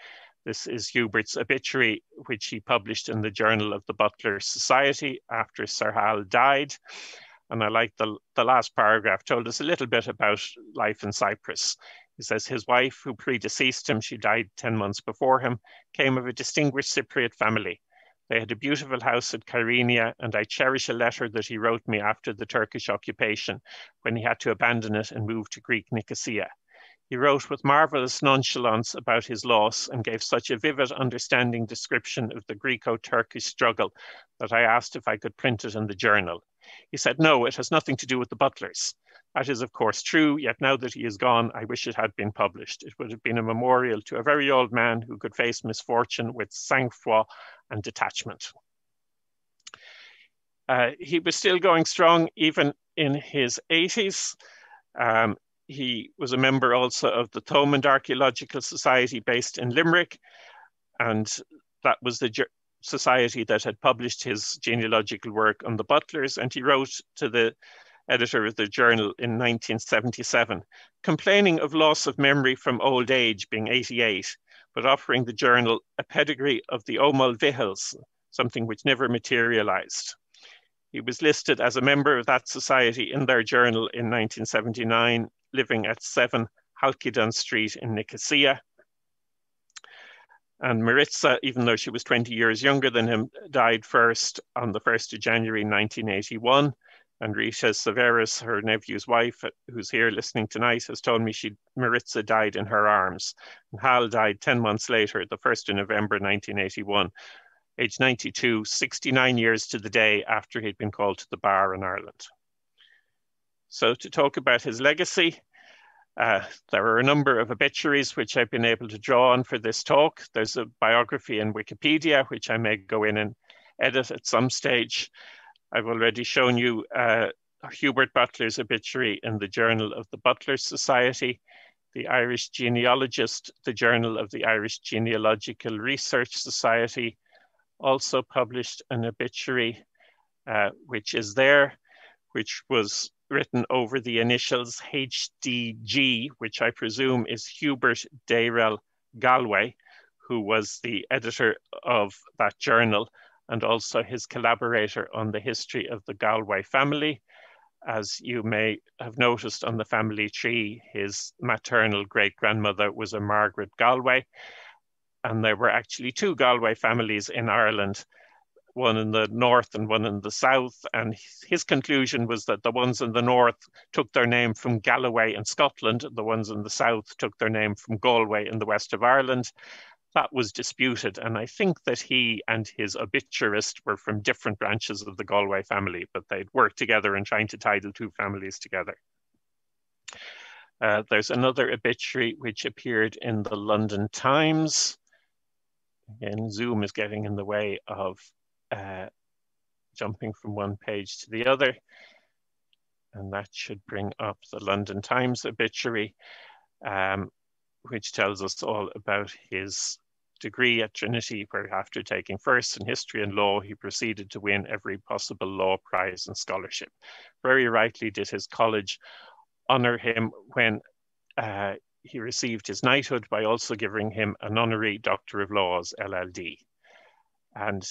This is Hubert's obituary, which he published in the Journal of the Butler Society after Sir Hal died. And I like the, the last paragraph, told us a little bit about life in Cyprus. He says his wife, who predeceased him, she died 10 months before him, came of a distinguished Cypriot family. They had a beautiful house at Kyrenia, and I cherish a letter that he wrote me after the Turkish occupation when he had to abandon it and move to Greek Nicosia. He wrote with marvelous nonchalance about his loss and gave such a vivid, understanding description of the Greco Turkish struggle that I asked if I could print it in the journal. He said, No, it has nothing to do with the butlers. That is, of course, true, yet now that he is gone, I wish it had been published. It would have been a memorial to a very old man who could face misfortune with sang-froid and detachment. Uh, he was still going strong even in his 80s. Um, he was a member also of the Thomond Archaeological Society based in Limerick, and that was the society that had published his genealogical work on the Butlers, and he wrote to the editor of the journal in 1977, complaining of loss of memory from old age, being 88, but offering the journal a pedigree of the O'Mulvihills, something which never materialized. He was listed as a member of that society in their journal in 1979, living at 7 Halkidon Street in Nicosia. And Maritza, even though she was 20 years younger than him, died first on the 1st of January 1981. And Rita Severis, her nephew's wife, who's here listening tonight, has told me she Maritza died in her arms. And Hal died 10 months later, the 1st of November 1981, age 92, 69 years to the day after he'd been called to the bar in Ireland. So to talk about his legacy, uh, there are a number of obituaries which I've been able to draw on for this talk. There's a biography in Wikipedia, which I may go in and edit at some stage. I've already shown you uh, Hubert Butler's obituary in the Journal of the Butler Society, the Irish Genealogist, the Journal of the Irish Genealogical Research Society, also published an obituary, uh, which is there, which was written over the initials HDG, which I presume is Hubert Dayrell Galway, who was the editor of that journal and also his collaborator on the history of the Galway family. As you may have noticed on the family tree, his maternal great grandmother was a Margaret Galway. And there were actually two Galway families in Ireland one in the north and one in the south. And his conclusion was that the ones in the north took their name from Galloway in Scotland, the ones in the south took their name from Galway in the west of Ireland. That was disputed, and I think that he and his obituarist were from different branches of the Galway family, but they'd worked together in trying to tie the two families together. Uh, there's another obituary which appeared in the London Times. Again, Zoom is getting in the way of uh, jumping from one page to the other. And that should bring up the London Times obituary, um, which tells us all about his degree at Trinity, where after taking first in history and law, he proceeded to win every possible law prize and scholarship. Very rightly did his college honor him when uh, he received his knighthood by also giving him an honorary Doctor of Laws, LLD. And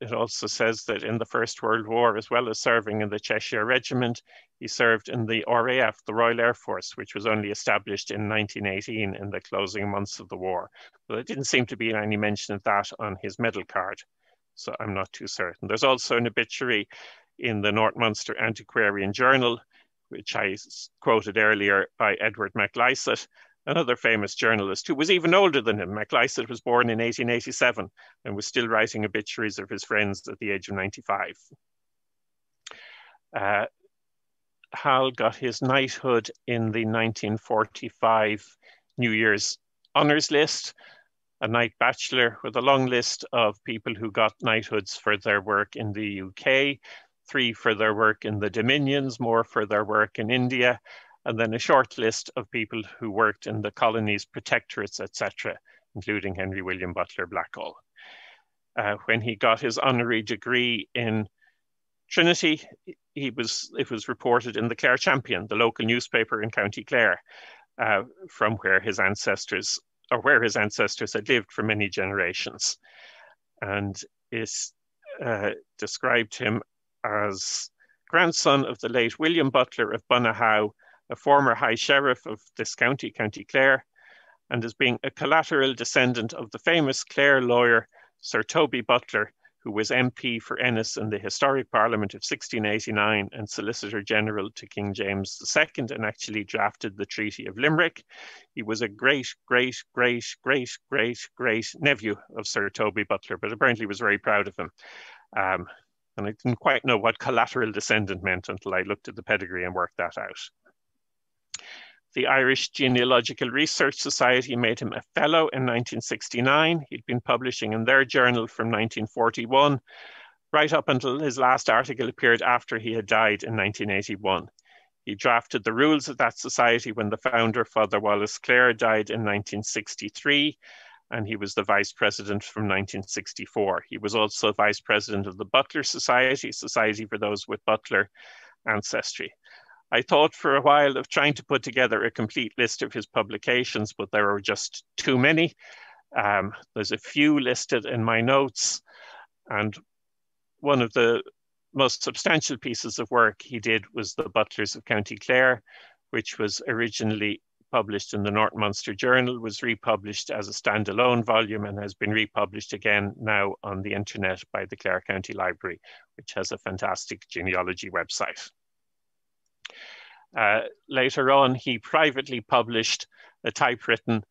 it also says that in the First World War, as well as serving in the Cheshire Regiment, he served in the RAF, the Royal Air Force, which was only established in 1918 in the closing months of the war. But there didn't seem to be any mention of that on his medal card, so I'm not too certain. There's also an obituary in the North Munster Antiquarian Journal, which I quoted earlier by Edward MacLysaght, another famous journalist who was even older than him. MacLysaght was born in 1887 and was still writing obituaries of his friends at the age of 95. Uh, Hal got his knighthood in the 1945 New Year's honours list, a knight bachelor with a long list of people who got knighthoods for their work in the UK, three for their work in the Dominions, more for their work in India, and then a short list of people who worked in the colonies, protectorates, etc., including Henry William Butler Blackall. Uh, when he got his honorary degree in Trinity, he was it was reported in the Clare Champion, the local newspaper in County Clare, uh, from where his ancestors or where his ancestors had lived for many generations. And is uh, described him as grandson of the late William Butler of Bunnahow, a former High Sheriff of this county, County Clare, and as being a collateral descendant of the famous Clare lawyer Sir Toby Butler, who was MP for Ennis in the historic Parliament of 1689 and Solicitor General to King James II and actually drafted the Treaty of Limerick. He was a great, great, great, great, great, great nephew of Sir Toby Butler, but apparently was very proud of him. Um, and I didn't quite know what collateral descendant meant until I looked at the pedigree and worked that out. The Irish Genealogical Research Society made him a fellow in 1969. He'd been publishing in their journal from 1941, right up until his last article appeared after he had died in 1981. He drafted the rules of that society when the founder, Father Wallace Clare, died in 1963, and he was the vice president from 1964. He was also vice president of the Butler Society, Society for those with Butler ancestry. I thought for a while of trying to put together a complete list of his publications, but there are just too many. Um, there's a few listed in my notes, and one of the most substantial pieces of work he did was The Butlers of County Clare, which was originally published in the North Munster Journal, was republished as a standalone volume and has been republished again now on the internet by the Clare County Library, which has a fantastic genealogy website. Uh, later on, he privately published a typewritten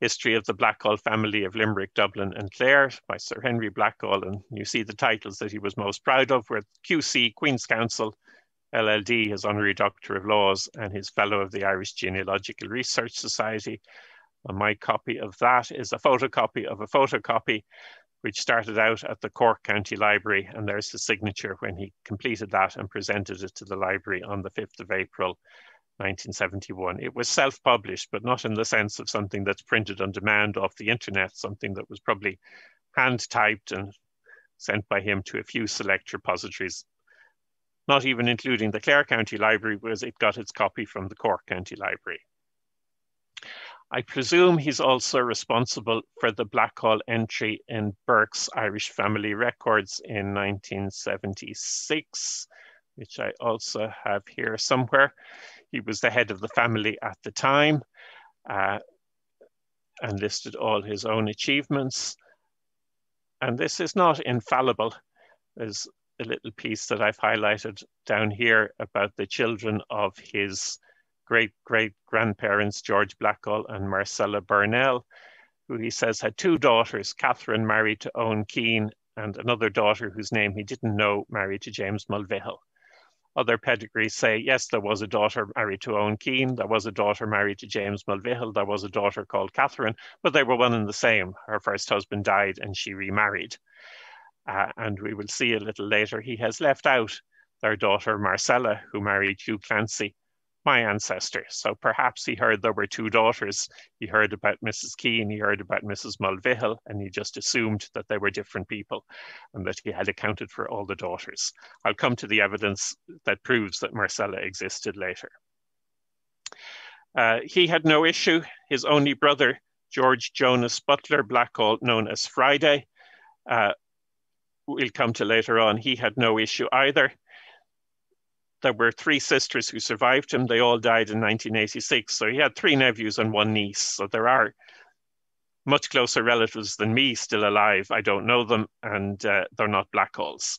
history of the Blackall family of Limerick, Dublin, and Clare by Sir Henry Blackall. And you see the titles that he was most proud of were QC, Queen's Counsel, LLD, his Honorary Doctor of Laws, and his Fellow of the Irish Genealogical Research Society. And my copy of that is a photocopy of a photocopy which started out at the Cork County Library. And there's the signature when he completed that and presented it to the library on the 5th of April, 1971. It was self published, but not in the sense of something that's printed on demand off the internet, something that was probably hand typed and sent by him to a few select repositories, not even including the Clare County Library, because it got its copy from the Cork County Library. I presume he's also responsible for the Blackall entry in Burke's Irish Family Records in 1976, which I also have here somewhere. He was the head of the family at the time uh, and listed all his own achievements. And this is not infallible. There's a little piece that I've highlighted down here about the children of his great great grandparents, George Blackall and Marcella Burnell, who he says had two daughters, Catherine married to Owen Keane, and another daughter whose name he didn't know married to James Mulvihill. Other pedigrees say, yes, there was a daughter married to Owen Keane, there was a daughter married to James Mulvihill, there was a daughter called Catherine, but they were one and the same. Her first husband died and she remarried. Uh, and we will see a little later, he has left out their daughter Marcella, who married Hugh Clancy, my ancestor. So perhaps he heard there were two daughters. He heard about Mrs. Keane, he heard about Mrs. Mulvihill, and he just assumed that they were different people and that he had accounted for all the daughters. I'll come to the evidence that proves that Marcella existed later. Uh, he had no issue. His only brother, George Jonas Butler Blackall, known as Friday, uh, we'll come to later on, he had no issue either. There were three sisters who survived him. They all died in 1986. So he had three nephews and one niece. So there are much closer relatives than me still alive. I don't know them, and uh, they're not Blackalls.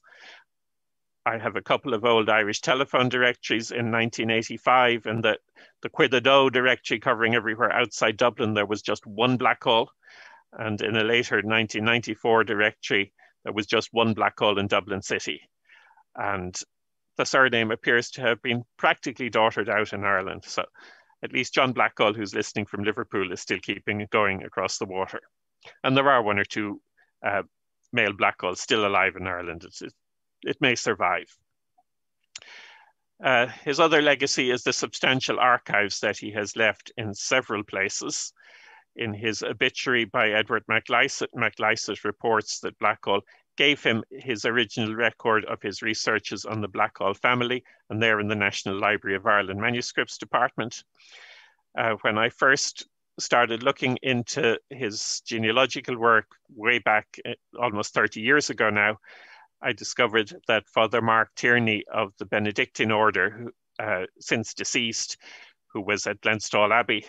I have a couple of old Irish telephone directories in 1985, and the, the Cuidadow directory covering everywhere outside Dublin, there was just one Blackall. And in a later 1994 directory, there was just one Blackall in Dublin City. And the surname appears to have been practically daughtered out in Ireland. So at least John Blackall, who's listening from Liverpool, is still keeping it going across the water. And there are one or two uh, male Blackalls still alive in Ireland. It, it may survive. Uh, his other legacy is the substantial archives that he has left in several places. In his obituary by Edward MacLysaght, MacLysaght reports that Blackall gave him his original record of his researches on the Blackall family, and they're in the National Library of Ireland Manuscripts Department. Uh, when I first started looking into his genealogical work way back eh, almost 30 years ago now, I discovered that Father Mark Tierney of the Benedictine order, uh, since deceased, who was at Glenstal Abbey,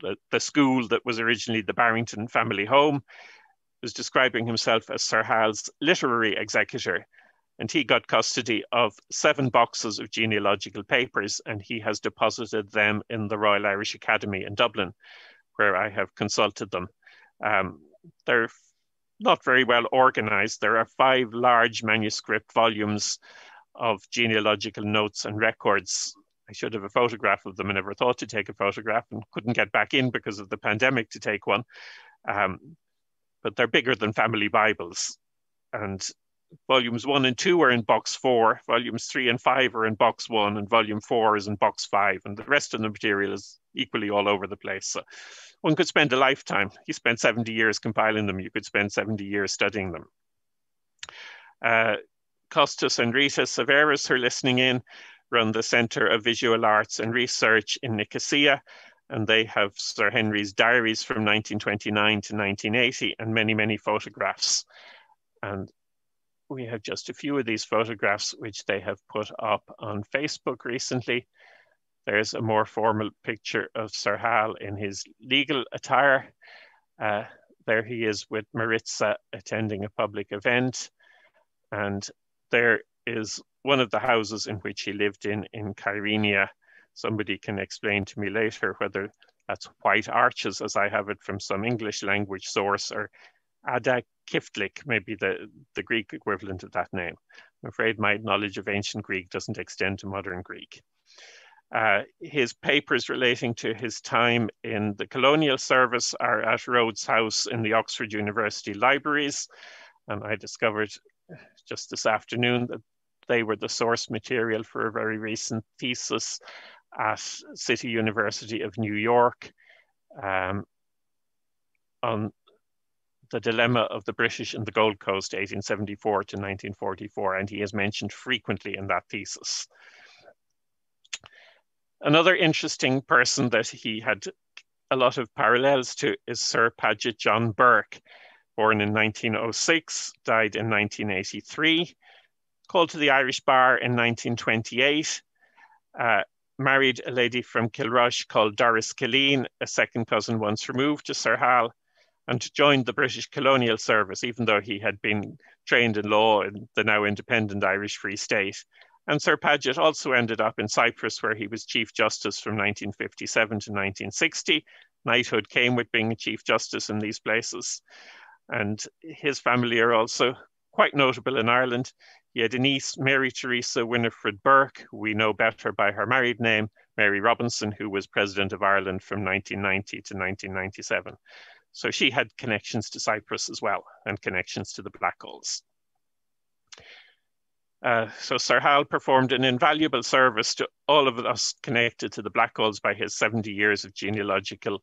the, the school that was originally the Barrington family home, was describing himself as Sir Hal's literary executor. And he got custody of seven boxes of genealogical papers, and he has deposited them in the Royal Irish Academy in Dublin, where I have consulted them. Um, they're not very well organized. There are five large manuscript volumes of genealogical notes and records. I should have a photograph of them and never thought to take a photograph and couldn't get back in because of the pandemic to take one. Um, but they're bigger than family Bibles. And volumes one and two are in box four, volumes three and five are in box one, and volume four is in box five, and the rest of the material is equally all over the place. So one could spend a lifetime. He spent 70 years compiling them. You could spend 70 years studying them. Uh, Costas and Rita Severis, who are listening in, run the Center of Visual Arts and Research in Nicosia, and they have Sir Henry's diaries from 1929 to 1980 and many, many photographs. And we have just a few of these photographs which they have put up on Facebook recently. There's a more formal picture of Sir Hal in his legal attire. Uh, there he is with Maritza attending a public event. And there is one of the houses in which he lived in, in Kyrenia. Somebody can explain to me later whether that's white arches, as I have it from some English language source, or Ada Kiftlik, maybe the, the Greek equivalent of that name. I'm afraid my knowledge of ancient Greek doesn't extend to modern Greek. Uh, his papers relating to his time in the colonial service are at Rhodes House in the Oxford University libraries. And I discovered just this afternoon that they were the source material for a very recent thesis at City University of New York um, on the dilemma of the British and the Gold Coast, 1874 to 1944, and he is mentioned frequently in that thesis. Another interesting person that he had a lot of parallels to is Sir Paget John Burke, born in 1906, died in 1983, called to the Irish Bar in 1928, uh, married a lady from Kilrush called Doris Killeen, a second cousin once removed to Sir Hal, and joined the British colonial service, even though he had been trained in law in the now independent Irish Free State. And Sir Paget also ended up in Cyprus, where he was Chief Justice from 1957 to 1960. Knighthood came with being a Chief Justice in these places. And his family are also quite notable in Ireland. Had a Mary Teresa Winifred Burke, we know better by her married name, Mary Robinson, who was President of Ireland from 1990 to 1997. So she had connections to Cyprus as well and connections to the Blackalls. Uh, so Sir Hal performed an invaluable service to all of us connected to the Blackalls by his 70 years of genealogical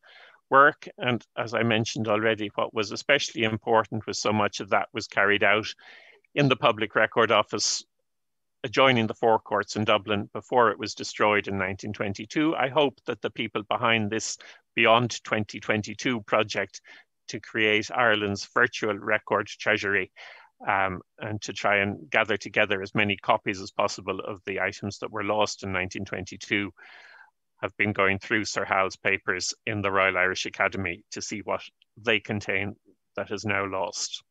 work. And as I mentioned already, what was especially important was so much of that was carried out in the Public Record Office adjoining the Four Courts in Dublin before it was destroyed in 1922. I hope that the people behind this Beyond 2022 project to create Ireland's virtual record treasury um, and to try and gather together as many copies as possible of the items that were lost in 1922 have been going through Sir Hal's papers in the Royal Irish Academy to see what they contain that is now lost.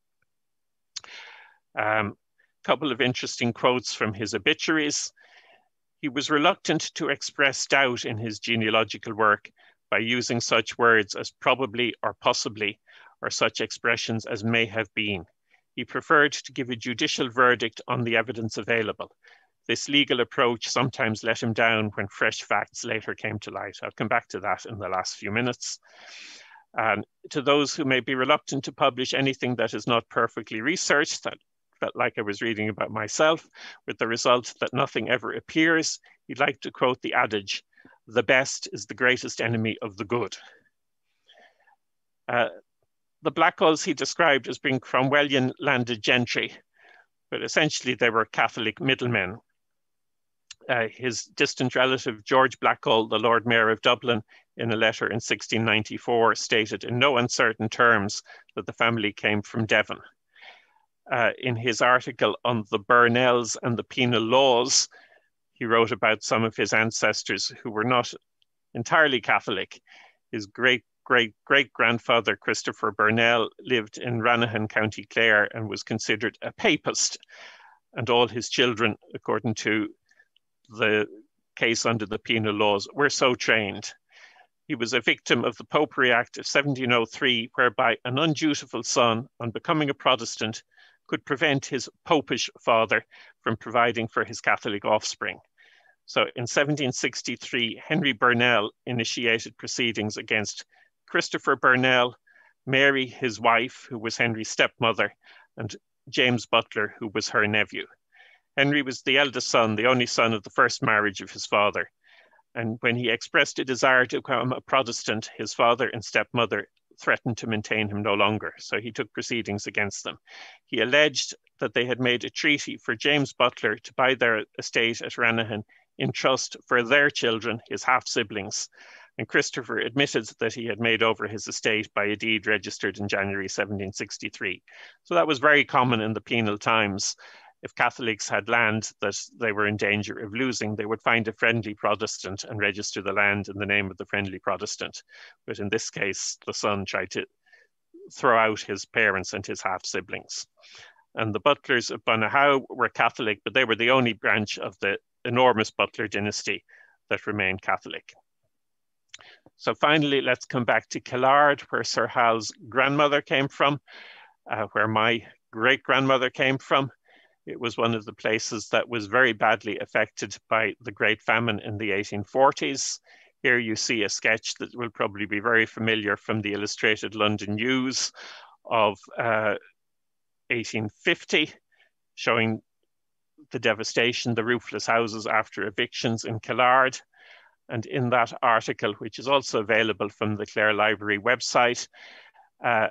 A um, couple of interesting quotes from his obituaries. He was reluctant to express doubt in his genealogical work by using such words as probably or possibly, or such expressions as may have been. He preferred to give a judicial verdict on the evidence available. This legal approach sometimes let him down when fresh facts later came to light. I'll come back to that in the last few minutes. And to those who may be reluctant to publish anything that is not perfectly researched, that felt like I was reading about myself, with the result that nothing ever appears, he'd like to quote the adage, the best is the greatest enemy of the good. Uh, the Blackalls he described as being Cromwellian landed gentry, but essentially they were Catholic middlemen. Uh, his distant relative, George Blackall, the Lord Mayor of Dublin, in a letter in 1694 stated in no uncertain terms that the family came from Devon. Uh, in his article on the Burnells and the penal laws, he wrote about some of his ancestors who were not entirely Catholic. His great great great grandfather, Christopher Burnell, lived in Ranaghan, County Clare, and was considered a papist. And all his children, according to the case under the penal laws, were so trained. He was a victim of the Popery Act of 1703, whereby an undutiful son, on becoming a Protestant, could prevent his popish father from providing for his Catholic offspring. So in 1763, Henry Burnell initiated proceedings against Christopher Burnell, Mary, his wife, who was Henry's stepmother, and James Butler, who was her nephew. Henry was the eldest son, the only son of the first marriage of his father. And when he expressed a desire to become a Protestant, his father and stepmother threatened to maintain him no longer, so he took proceedings against them. He alleged that they had made a treaty for James Butler to buy their estate at Ranaghan in trust for their children, his half siblings. And Christopher admitted that he had made over his estate by a deed registered in January 1763. So that was very common in the penal times if Catholics had land that they were in danger of losing, they would find a friendly Protestant and register the land in the name of the friendly Protestant. But in this case, the son tried to throw out his parents and his half siblings. And the Butlers of Bunnahow were Catholic, but they were the only branch of the enormous Butler dynasty that remained Catholic. So finally, let's come back to Killard, where Sir Hal's grandmother came from, uh, where my great grandmother came from. It was one of the places that was very badly affected by the Great Famine in the 1840s. Here you see a sketch that will probably be very familiar from the Illustrated London News of uh, 1850, showing the devastation, the roofless houses after evictions in Killard. And in that article, which is also available from the Clare Library website, uh,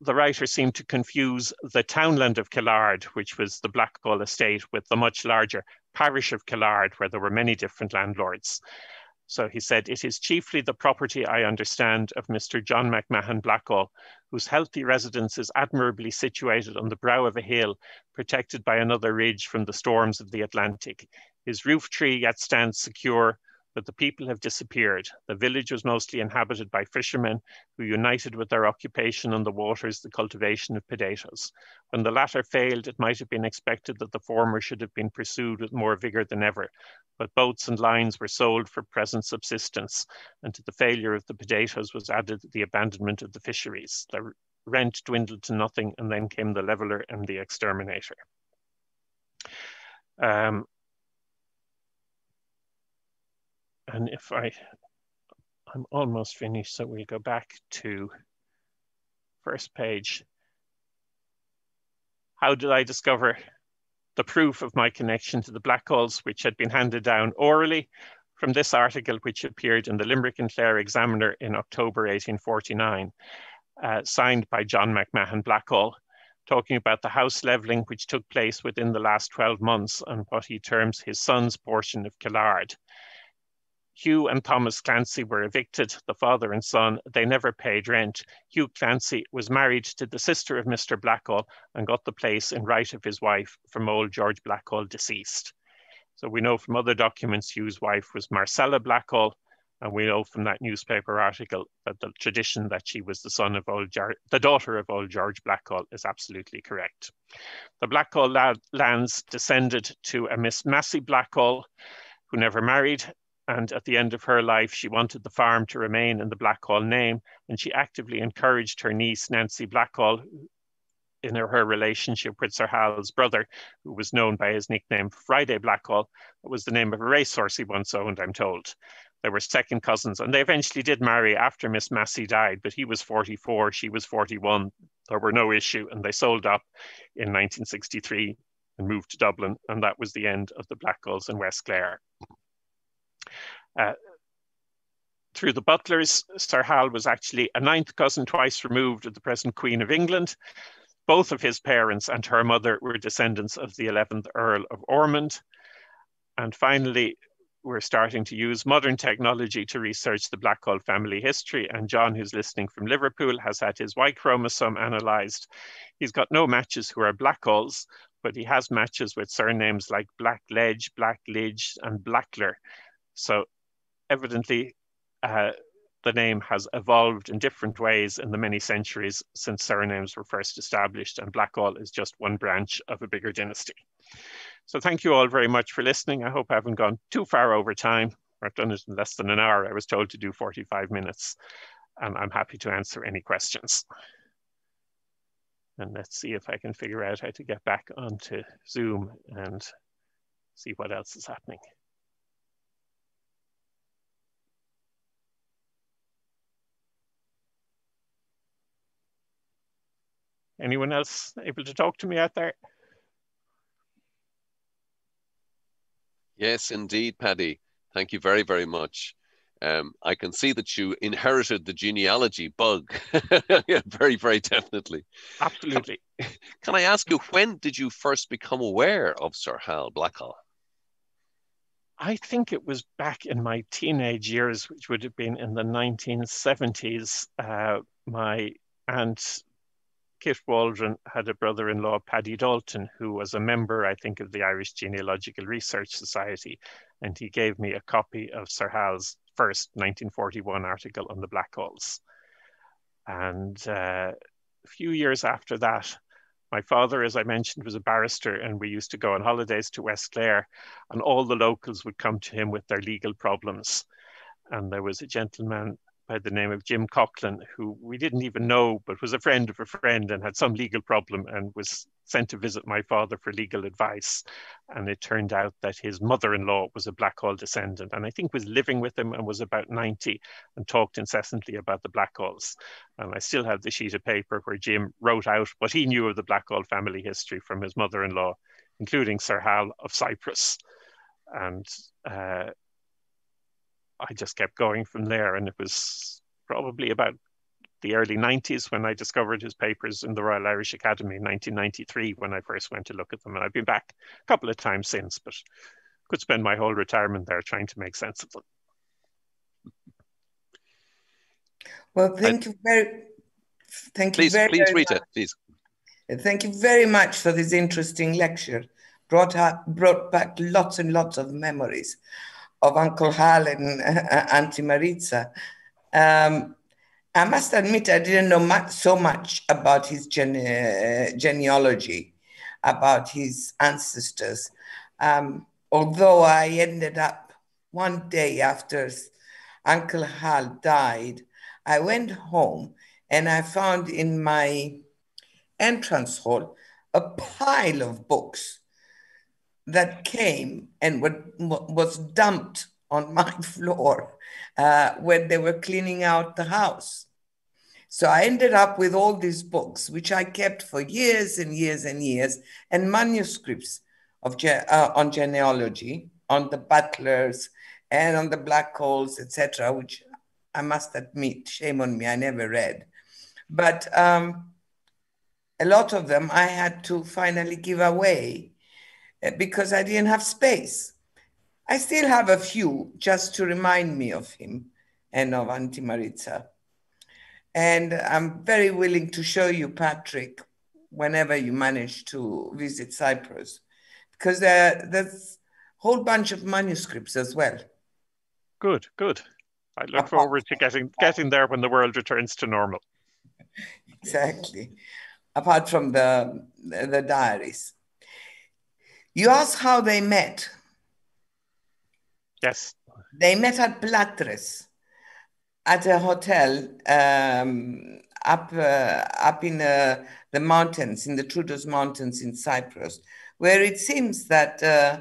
the writer seemed to confuse the townland of Killard, which was the Blackall estate, with the much larger parish of Killard, where there were many different landlords. So he said, It is chiefly the property, I understand, of Mr. John McMahon Blackall, whose healthy residence is admirably situated on the brow of a hill, protected by another ridge from the storms of the Atlantic. His roof tree yet stands secure, but the people have disappeared. The village was mostly inhabited by fishermen who united with their occupation on the waters the cultivation of potatoes. When the latter failed, it might have been expected that the former should have been pursued with more vigour than ever, but boats and lines were sold for present subsistence, and to the failure of the potatoes was added the abandonment of the fisheries. The rent dwindled to nothing, and then came the leveller and the exterminator. Um, and if I, I'm almost finished, so we'll go back to first page. How did I discover the proof of my connection to the Blackalls, which had been handed down orally from this article, which appeared in the Limerick and Clare Examiner in October 1849, uh, signed by John McMahon Blackall, talking about the house levelling which took place within the last 12 months and what he terms his son's portion of Killard. Hugh and Thomas Clancy were evicted, the father and son. They never paid rent. Hugh Clancy was married to the sister of Mr. Blackall and got the place in right of his wife from old George Blackall, deceased. So we know from other documents Hugh's wife was Marcella Blackall, and we know from that newspaper article that the tradition that she was the son of old the daughter of old George Blackall is absolutely correct. The Blackall lad- lands descended to a Miss Massey Blackall, who never married, and at the end of her life, she wanted the farm to remain in the Blackall name, and she actively encouraged her niece, Nancy Blackall, in her, her relationship with Sir Hal's brother, who was known by his nickname Friday Blackall. It was the name of a racehorse he once owned, I'm told. They were second cousins, and they eventually did marry after Miss Massey died, but he was 44, she was 41. There were no issue, and they sold up in 1963 and moved to Dublin, and that was the end of the Blackalls in West Clare. Uh, through the Butlers, Sir Hal was actually a ninth cousin twice removed of the present Queen of England. Both of his parents and her mother were descendants of the 11th Earl of Ormond. And finally, we're starting to use modern technology to research the Blackall family history. And John, who's listening from Liverpool, has had his Y chromosome analyzed. He's got no matches who are Blackalls, but he has matches with surnames like Blackledge, Blackledge, and Blackler. So evidently, uh, the name has evolved in different ways in the many centuries since surnames were first established, and Blackall is just one branch of a bigger dynasty. So thank you all very much for listening. I hope I haven't gone too far over time. I've done it in less than an hour. I was told to do 45 minutes, and I'm happy to answer any questions. And let's see if I can figure out how to get back onto Zoom and see what else is happening. Anyone else able to talk to me out there? Yes, indeed, Paddy. Thank you very, very much. Um, I can see that you inherited the genealogy bug. yeah, very, very definitely. Absolutely. Can, can, I ask you, when did you first become aware of Sir Hal Blackall? I think it was back in my teenage years, which would have been in the 1970s. Uh, my aunt Kit Waldron had a brother-in-law, Paddy Dalton, who was a member, I think, of the Irish Genealogical Research Society, and he gave me a copy of Sir Hal's first 1941 article on the Blackalls. And uh, a few years after that, my father, as I mentioned, was a barrister, and we used to go on holidays to West Clare, and all the locals would come to him with their legal problems. And there was a gentleman by the name of Jim Coughlin, who we didn't even know, but was a friend of a friend and had some legal problem and was sent to visit my father for legal advice. And it turned out that his mother in law was a Blackall descendant and I think was living with him and was about 90 and talked incessantly about the Blackalls. And I still have the sheet of paper where Jim wrote out what he knew of the Blackall family history from his mother in law, including Sir Hal of Cyprus. And uh, I just kept going from there. And it was probably about the early 90s when I discovered his papers in the Royal Irish Academy in 1993 when I first went to look at them. And I've been back a couple of times since, but could spend my whole retirement there trying to make sense of them. Well, thank you very, thank please, you very, please, very Rita, much. please. Thank you very much for this interesting lecture. Brought up, brought back lots and lots of memories of Uncle Hal and uh, Auntie Maritza. Um, I must admit, I didn't know much, so much about his gene genealogy, about his ancestors. Um, although I ended up one day after Uncle Hal died, I went home and I found in my entrance hall a pile of books that came and was dumped on my floor uh, when they were cleaning out the house. So I ended up with all these books, which I kept for years and years and years, and manuscripts of uh, on genealogy, on the butlers, and on the Blackalls, etc., which I must admit, shame on me, I never read. But um, a lot of them I had to finally give away Eh, because I didn't have space. I still have a few just to remind me of him and of Auntie Maritza. And I'm very willing to show you, Patrick, whenever you manage to visit Cyprus, because there, there's a whole bunch of manuscripts as well. Good, good. I look Apart forward to getting getting there when the world returns to normal. Exactly. Apart from the the diaries. You asked how they met. Yes. They met at Platres at a hotel um, up uh, up in uh, the mountains, in the Troodos Mountains in Cyprus, where it seems that uh,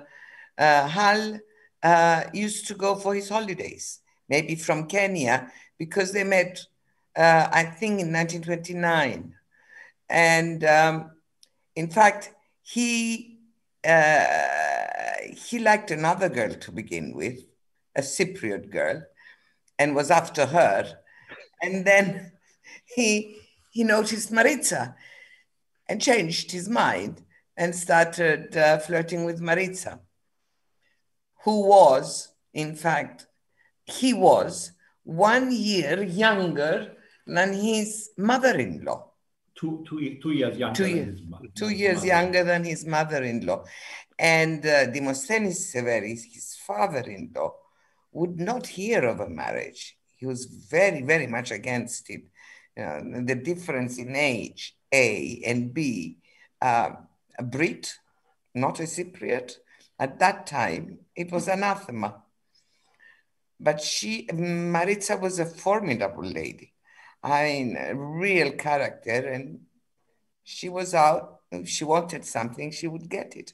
uh Hal uh, used to go for his holidays, maybe from Kenya, because they met, uh, I think, in 1929. And um, in fact, he uh, he liked another girl to begin with, a Cypriot girl, and was after her. And then he he noticed Maritza and changed his mind and started uh, flirting with Maritza, who was in fact, he was one year younger than his mother-in-law. Two, two, two years younger. Two, year, two years younger than his mother-in-law. And uh, Demosthenes Severis, his father-in-law, would not hear of a marriage. He was very, very much against it. You know, the difference in age, A and B, uh, a Brit, not a Cypriot, at that time, it was anathema. But she, Maritza was a formidable lady. I mean, a real character, and she was out. If she wanted something, she would get it.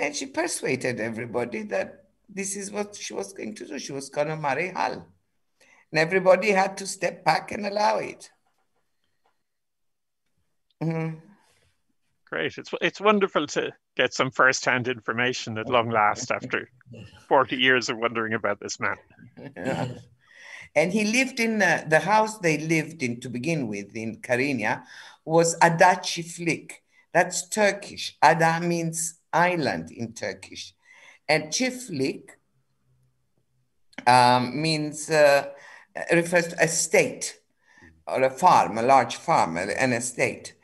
And she persuaded everybody that this is what she was going to do. She was going to marry Hal. And everybody had to step back and allow it. Mm-hmm. Great. It's, it's wonderful to get some first-hand information at long last after 40 years of wondering about this man. Yeah. And he lived in uh, the house they lived in to begin with in Kyrenia was Ada Çiftlik. That's Turkish. Ada means island in Turkish. And Çiftlik um, means, uh, refers to a state or a farm, a large farm, an estate.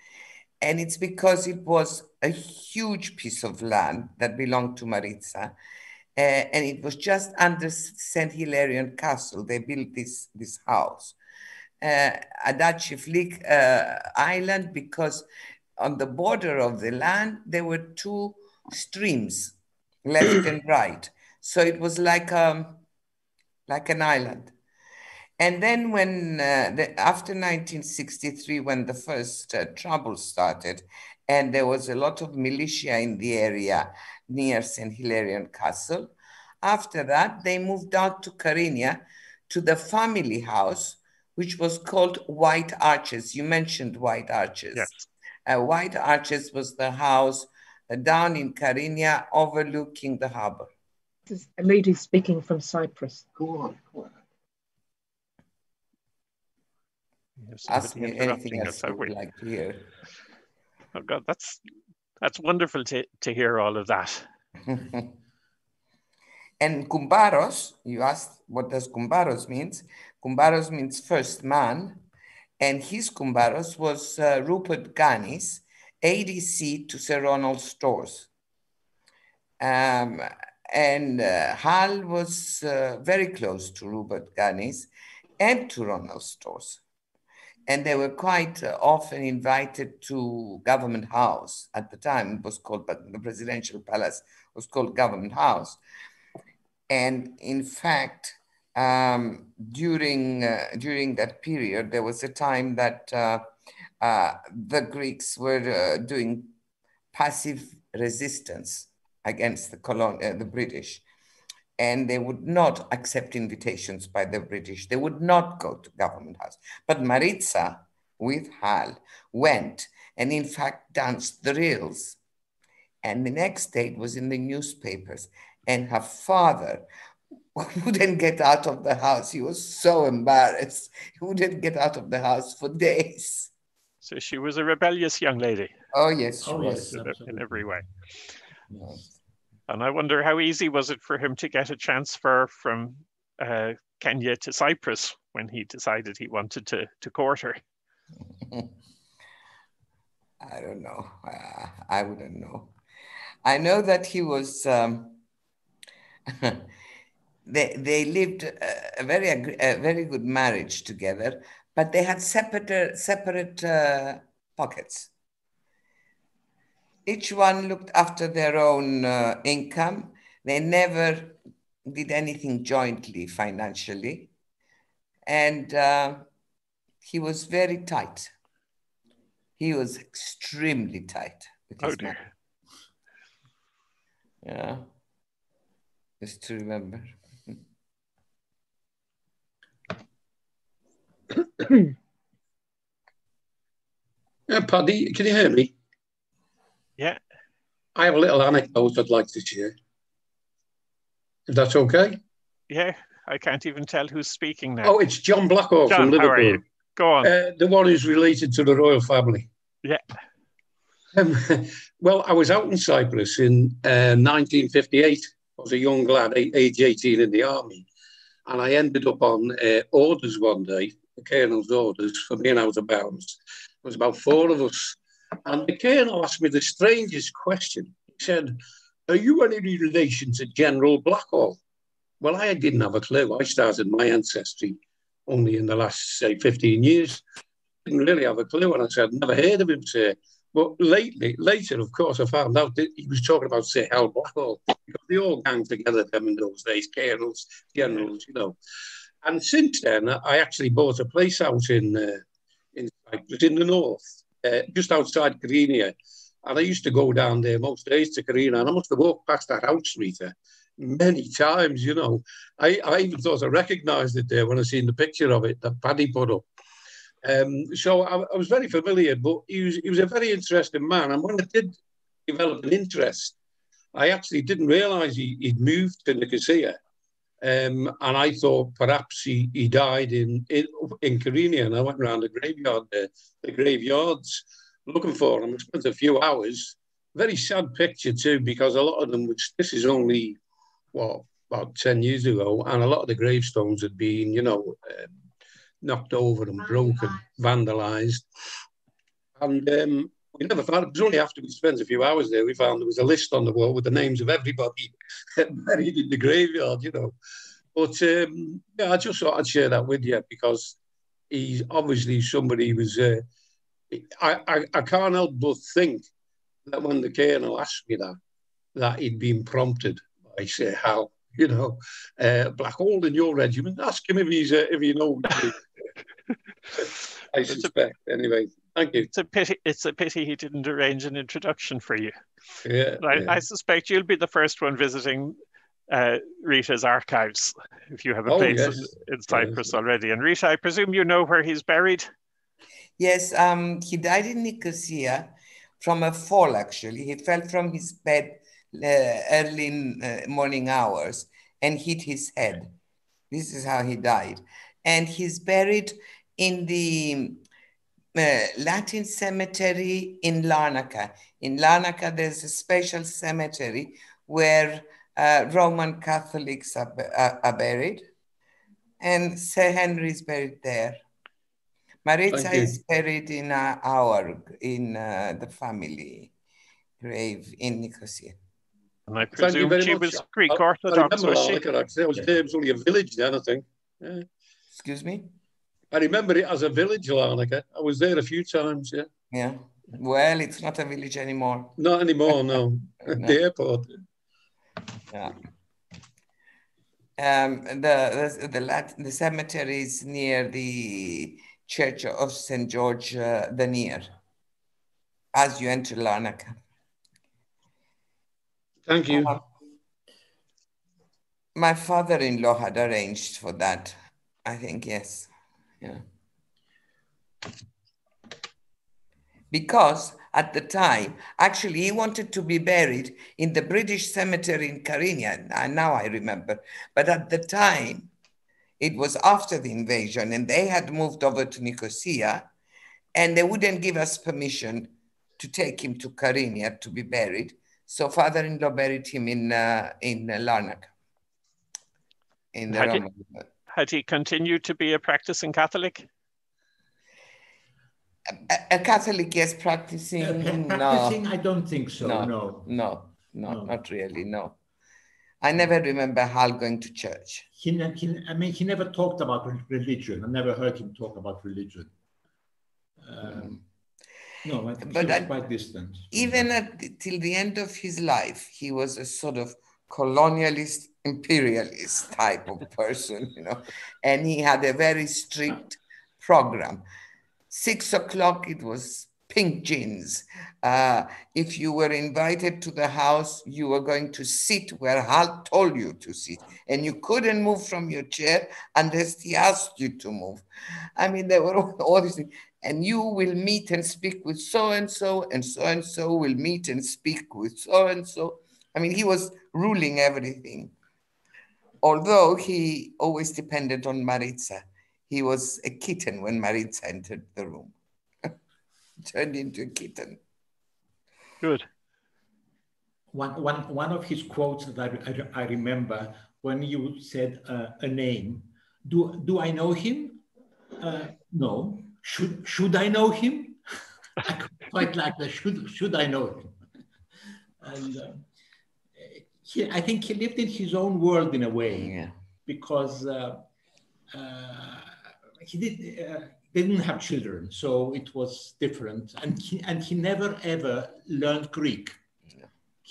And it's because it was a huge piece of land that belonged to Maritza. Uh, and it was just under St. Hilarion Castle. They built this, this house. Uh, Ada Çiftlik uh, Island, because on the border of the land, there were two streams, left and right. So it was like, um, like an island. And then when, uh, the, after 1963, when the first uh, trouble started, and there was a lot of militia in the area near St. Hilarion Castle. After that, they moved out to Kyrenia to the family house, which was called White Arches. You mentioned White Arches. Yes. Uh, White Arches was the house uh, down in Kyrenia overlooking the harbor. This is a lady speaking from Cyprus. Go on, go on. Ask me anything else you would like to hear. Oh God, that's that's wonderful to, to hear all of that. and Kumbaros, you asked what does Kumbaros means? Kumbaros means first man, and his Kumbaros was uh, Rupert Gunnis, ADC to Sir Ronald Storrs. Um, and uh, Hal was uh, very close to Rupert Gunnis and to Ronald Storrs and they were quite uh, often invited to Government House at the time. It was called, but the presidential palace was called Government House. And in fact, um, during uh, during that period, there was a time that uh, uh the Greeks were uh, doing passive resistance against the colon- uh, the British and they would not accept invitations by the British. They would not go to Government House. But Maritza, with Hal, went and in fact danced the reels. And the next day it was in the newspapers. And her father wouldn't get out of the house. He was so embarrassed. He wouldn't get out of the house for days. So she was a rebellious young lady. Oh, yes, oh, yes in every way. Yes. And I wonder how easy was it for him to get a transfer from uh, Kenya to Cyprus when he decided he wanted to, to court her? I don't know. Uh, I wouldn't know. I know that he was. Um, they they lived a, very a very good marriage together, but they had separate separate uh, pockets each one looked after their own uh, income. They never did anything jointly financially. And uh, he was very tight. He was extremely tight with his oh, Yeah. Just to remember. uh, Paddy, can you hear me? I have a little anecdote I'd like to share. If that's okay. Yeah, I can't even tell who's speaking now. Oh, it's John Blackwell John, from Liverpool. How are you? Go on. Uh, the one who's related to the royal family. Yeah. Um, well, I was out in Cyprus in uh, 1958 I was a young lad, age 18 in the army. And I ended up on uh, orders one day, the colonel's orders for being out of bounds. There was about four of us. And the colonel asked me the strangest question. He said, are you any relation to General Blackall? Well, I didn't have a clue. I started my ancestry only in the last, say, 15 years. Didn't really have a clue. And I said, never heard of him, sir. But lately, later, of course, I found out that he was talking about, say, Hal Blackall, because they all gang together them in those days, colonels, generals, you know. And since then, I actually bought a place out in uh, in in the north, uh, just outside Kyrenia. And I used to go down there most days to Kyrenia, and I must have walked past that house, Rita, many times, you know. I, I even thought I recognised it there when I seen the picture of it that Paddy put up. Um, so I, I, was very familiar, but he was, he was a very interesting man. And when I did develop an interest, I actually didn't realise he, would moved to Nicosia. Um, and I thought perhaps he, he died in, in, in Kyrenia. And I went around the graveyard, uh, the graveyards, looking for him. I spent a few hours. Very sad picture too, because a lot of them, which this is only, what, about 10 years ago, and a lot of the gravestones had been, you know, um, knocked over and broken, vandalised. And um, we never found it. It was only after we spent a few hours there we found there was a list on the wall with the names of everybody buried in the graveyard, you know. But um, yeah, I just thought I'd share that with you because he's obviously somebody who was. Uh, I, I, I can't help but think that when the colonel asked me that, that he'd been prompted by, say, how you know, uh, Blackall in your regiment. Ask him if he's uh, if he knows. I suspect. Anyway, thank you. It's a pity. It's a pity he didn't arrange an introduction for you. Yeah. I, yeah. I suspect you'll be the first one visiting uh, Rita's archives if you have a Oh, place yes. in, in Cyprus Yes. already. And Rita, I presume you know where he's buried. Yes, um, he died in Nicosia from a fall, actually. He fell from his bed uh, early in uh, morning hours and hit his head. This is how he died. And he's buried in the uh, Latin cemetery in Larnaca. In Larnaca, there's a special cemetery where uh, Roman Catholics are, are, are buried. And Sir Henry is buried there. Maritza is buried in uh, our, in uh, the family grave in Nicosia. And I Thank you presume very she much. was Greek I, I Orthodox, remember was she? Larnaca, actually. It was, it was only a village then, I think. Yeah. Excuse me? I remember it as a village, Larnaca. I was there a few times, yeah. Yeah. Well, it's not a village anymore. Not anymore, no. No. the airport. Yeah. Um, the, the, the, Lat- the cemetery is near the Church of St. George uh, the Near as you enter Larnaca. Thank you. Uh, my father-in-law had arranged for that. I think yes. Yeah. Because at the time, actually, he wanted to be buried in the British cemetery in Kyrenia. And now I remember. But at the time, it was after the invasion, and they had moved over to Nicosia, and they wouldn't give us permission to take him to Kyrenia to be buried. So father-in-law buried him in uh, in Larnaca. In the Roman. Had he continued to be a practicing Catholic? A, a Catholic, yes, practicing. Uh, pra- no, practicing, I don't think so. No. No. no, no, No. not really. No, I never remember Hal going to church. He, he, I mean, he never talked about religion. I never heard him talk about religion. Um, no, I think But he was I- quite distant. Even at till the end of his life, he was a sort of colonialist, imperialist type of person, you know, and he had a very strict program. Six o'clock, it was pink gins. Uh, if you were invited to the house, you were going to sit where Hal told you to sit, and you couldn't move from your chair unless he asked you to move. I mean, there were all, all these things. And you will meet and speak with so and so, and so and so will meet and speak with so and so. I mean, he was ruling everything. Although he always depended on Maritza. He was a kitten when Maritza entered the room, turned into a kitten. Good. one, one, one of his quotes that I, I, I remember when you said uh, a name, do, do I know him? Uh, no. Should, should I know him? I quite like that. Should, should I know him? And uh, he, I think he lived in his own world in a way Yeah. because uh, uh, he did, uh, didn't have children, so it was different. And he, and he never ever learned Greek.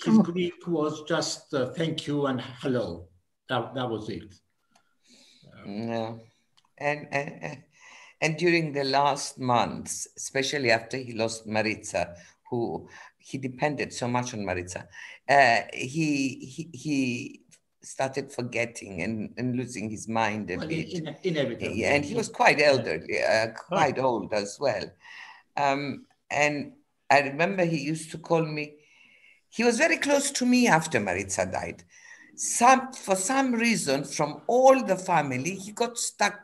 His Oh. Greek was just uh, thank you and hello. That, that was it. Yeah. And, and, and during the last months, especially after he lost Maritza, who he depended so much on Maritza, uh, he, he, he started forgetting and, and losing his mind a Well, bit. in, inevitably. Yeah, and he was quite elderly, uh, quite old as well. Um, and I remember he used to call me, he was very close to me after Maritza died. Some, for some reason, from all the family, he got stuck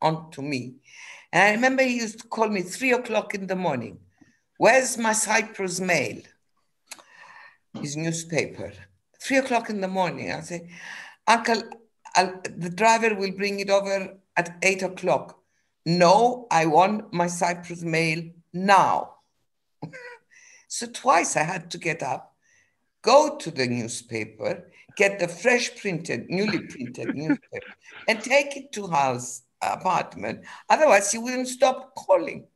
onto me. And I remember he used to call me three o'clock in the morning. Where's my Cyprus mail? His newspaper. Three o'clock in the morning. I say, Uncle, I'll, the driver will bring it over at eight o'clock. No, I want my Cyprus mail now. so twice I had to get up, go to the newspaper, get the fresh printed, newly printed newspaper, and take it to house apartment. Otherwise, he wouldn't stop calling.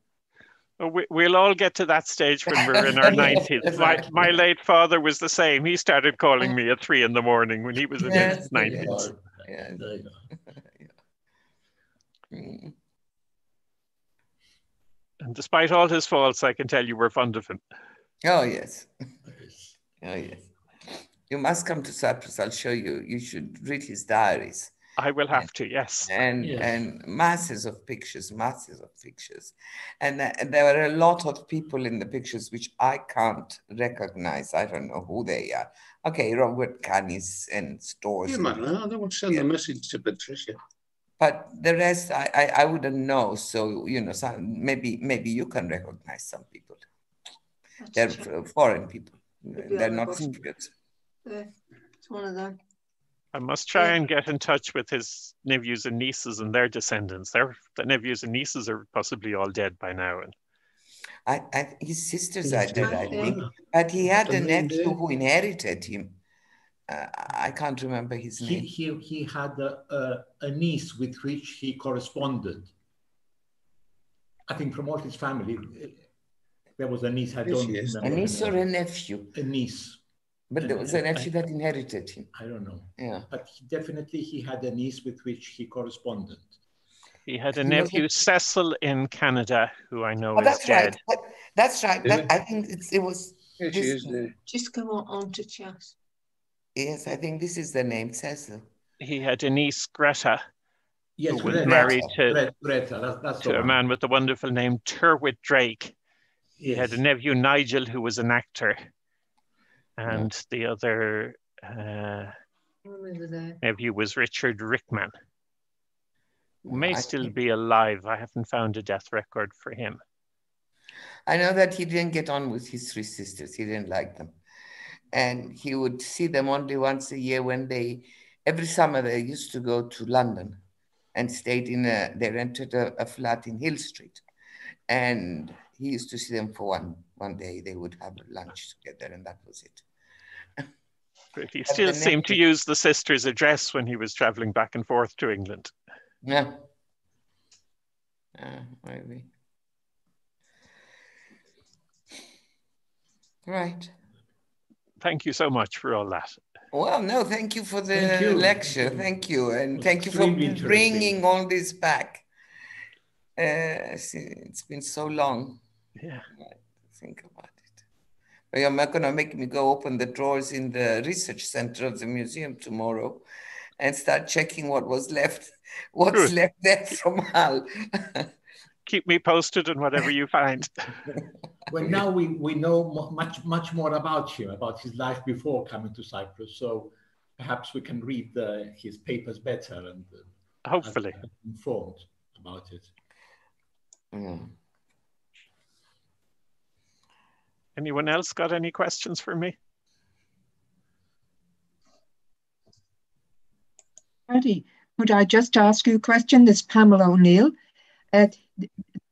Uh, We, we'll all get to that stage when we're in our 90s. My, my late father was the same. He started calling me at three in the morning when he was in Yes, his 90s. yes. Yeah. There you go. Mm. And despite all his faults, I can tell you we're fond of him. Oh. Yes. Oh yes. You must come to Cyprus. I'll show you. You should read his diaries. I will have to, yes. and Yes. and masses of pictures, masses of pictures, and, uh, and there were a lot of people in the pictures which I can't recognize. I don't know who they are. Okay, Robert Gunnis and Storrs, You man, I don't want to send a message to Patricia. but the rest I, I I wouldn't know. So you know, some, maybe maybe you can recognize some people. They're f- foreign people. They're not bottom. Cypriots. Yeah, it's one of them. I must try Yeah. and get in touch with his nephews and nieces and their descendants. Their the nephews and nieces are possibly all dead by now. And I, I his sisters His are dead, I think, but he had a Doesn't nephew who inherited him. Uh, I can't remember his He, name. he, he had a, a, a niece with which he corresponded. I think from all his family, eh, there was a niece. I don't yes. remember. A niece or a nephew? a niece. But there was a nephew that inherited him. I don't know, Yeah. but he, definitely he had a niece with which he corresponded. he had a He was a- nephew, Cecil, in Canada, who I know Oh, is that's dead. right. That- That's right. Yeah. That, I think it's, it was. Yeah, This- is. Just come on, on to chat. Yes, I think this is the name, Cecil. He had a niece, Greta, Yes, who was Greta. married to, Greta, Greta, that, that's to a one. man with the wonderful name Tyrwhitt Drake. He Yes. had a nephew, Nigel, who was an actor. And the other uh, I remember nephew was Richard Rickman, who may I still think- be alive. I haven't found a death record for him. I know that he didn't get on with his three sisters. He didn't like them. And he would see them only once a year when they, every summer they used to go to London and stayed in a, they rented a, a flat in Hill Street. And he used to see them for one, one day. They would have lunch together and that was it. But he But still seemed to use the sister's address when he was traveling back and forth to England. Yeah. Uh, maybe. Right. Thank you so much for all that. Well, no, thank you for the Thank you. lecture. Thank you. And thank you for bringing all this back. Uh, it's been so long. Yeah. Think about it. But you're not going to make me go open the drawers in the research center of the museum tomorrow and start checking what was left, what's Good. left there from Hal. Keep me posted on whatever you find. Well, now we, we know much much more about him, about his life before coming to Cyprus. So perhaps we can read the, his papers better and uh, Hopefully. informed about it. Mm. Anyone else got any questions for me? Paddy, could I just ask you a question? This Pamela O'Neill. Uh,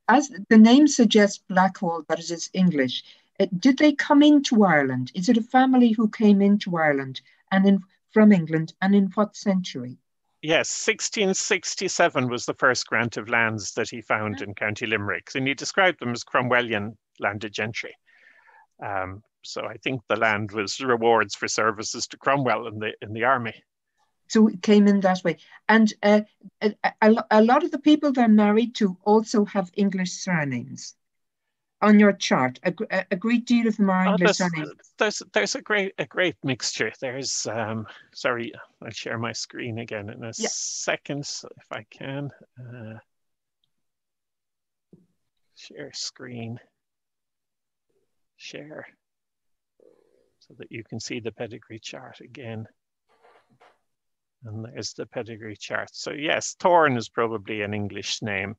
as the name suggests, Blackall, that is it is English. Uh, did they come into Ireland? Is it a family who came into Ireland and in, from England, and in what century? Yes, 1667 was the first grant of lands that he found mm. in County Limerick, and he described them as Cromwellian landed gentry. Um, so I think the land was rewards for services to Cromwell in the in the army. So it came in that way, and uh, a, a, lot of the people they're married to also have English surnames on your chart. A, a great deal of them are oh, English there's, there's, there's a great a great mixture. There's um, sorry, I'll share my screen again in a yeah. second if I can. Uh, share screen. Share so that you can see the pedigree chart again. And there's the pedigree chart. So yes, Thorne is probably an English name,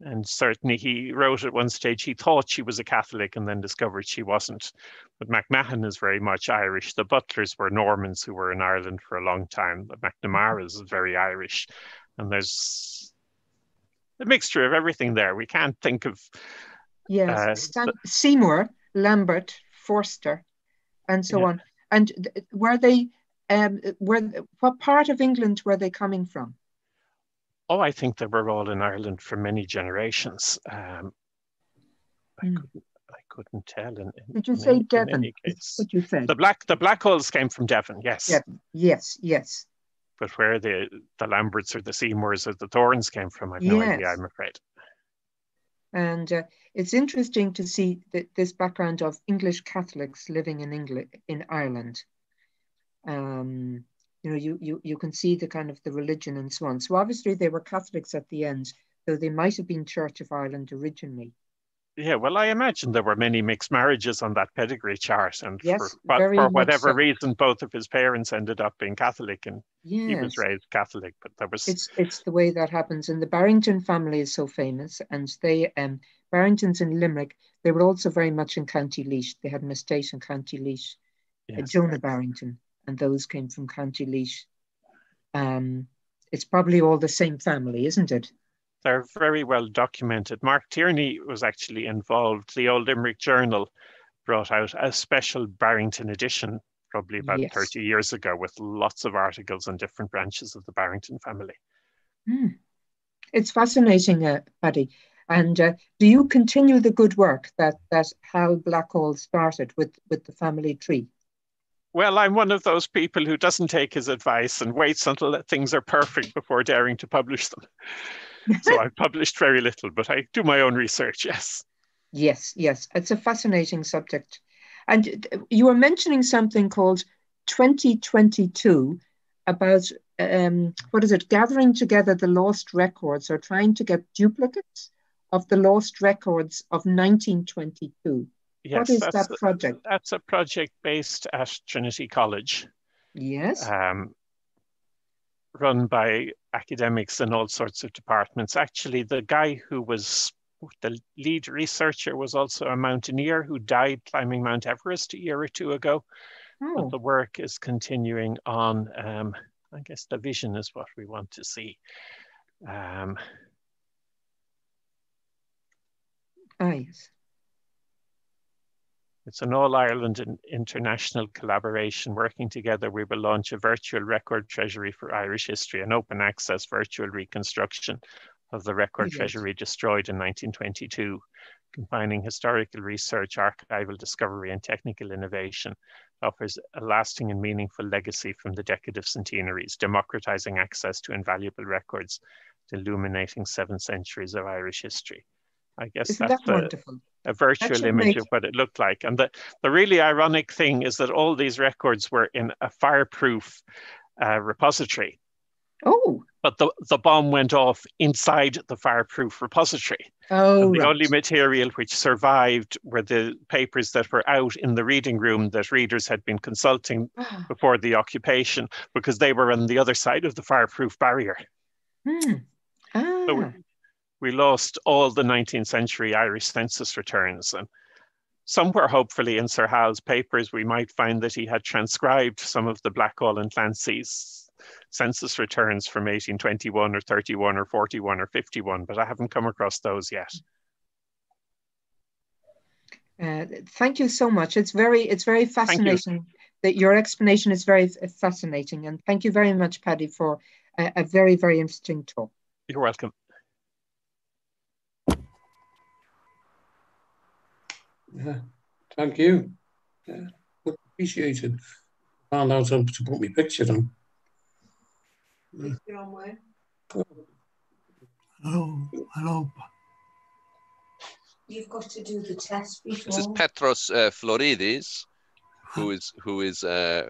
and certainly he wrote at one stage he thought she was a Catholic and then discovered she wasn't. But MacMahon is very much Irish. The Butlers were Normans who were in Ireland for a long time. But McNamara is very Irish. And there's a mixture of everything there. We can't think of. Yes, uh, Seymour, Lambert, Forster, and so yeah. on. And were they, um, were what part of England were they coming from? Oh, I think they were all in Ireland for many generations. Um, I, mm. couldn't, I couldn't tell. In, in, Did you say in, Devon? What you said? The black the Blackalls came from Devon. Yes. Devon. Yes. Yes. But where the the Lamberts or the Seymours or the Thorns came from, I've no yes. idea. I'm afraid. And uh, it's interesting to see that this background of English Catholics living in England in Ireland. Um, you know, you, you, you can see the kind of the religion and so on. So obviously they were Catholics at the end, though they might have been Church of Ireland originally. Yeah, well, I imagine there were many mixed marriages on that pedigree chart, and yes, for, for whatever so. reason, both of his parents ended up being Catholic, and yes. he was raised Catholic. But there was it's it's the way that happens, and the Barrington family is so famous, and they um Barringtons in Limerick, they were also very much in County Laois. They had an estate in County Laois, yes. uh, Jonah Barrington and those came from County Laois. Um, it's probably all the same family, isn't it? They're very well documented. Mark Tierney was actually involved. The Old Limerick Journal brought out a special Barrington edition probably about yes. 30 years ago with lots of articles on different branches of the Barrington family. Mm. It's fascinating, uh, Paddy. And uh, do you continue the good work that, that Hal Blackall started with, with the family tree? Well, I'm one of those people who doesn't take his advice and waits until things are perfect before daring to publish them. so I've published very little, but I do my own research, yes. Yes, yes. It's a fascinating subject. And you were mentioning something called 2022 about um, what is it, gathering together the lost records or trying to get duplicates of the lost records of 1922. Yes, what is that project? That's a project based at Trinity College. Yes. Um, run by academics in all sorts of departments. Actually, the guy who was the lead researcher was also a mountaineer who died climbing Mount Everest a year or two ago. Oh. But the work is continuing on. Um, I guess the vision is what we want to see. Um, ah, yes. It's an All Ireland and international collaboration. Working together, we will launch a virtual record treasury for Irish history, an open access virtual reconstruction of the record treasury destroyed in 1922, combining historical research, archival discovery, and technical innovation, offers a lasting and meaningful legacy from the decade of centenaries, democratizing access to invaluable records, illuminating seven centuries of Irish history. I guess Isn't that's that wonderful? a virtual image make... of what it looked like. And the, the really ironic thing is that all these records were in a fireproof uh, repository. Oh. But the, the bomb went off inside the fireproof repository. Oh, and the right. only material which survived were the papers that were out in the reading room that readers had been consulting before the occupation because they were on the other side of the fireproof barrier. Hmm. Ah. So we lost all the 19th century Irish census returns. And somewhere, hopefully, in Sir Hal's papers, we might find that he had transcribed some of the Blackall and Clancy's census returns from 1821 or 31 or 41 or 51, but I haven't come across those yet. Uh, thank you so much. It's very, it's very fascinating. You. That your explanation is very fascinating, and thank you very much, Paddy, for a, a very, very interesting talk. You're welcome. Yeah, thank you. Yeah, much appreciated. Found out how to put my picture on. You're on where? Hello, hello. You've got to do the test before. This is. Petros uh, Florides, who is who is uh,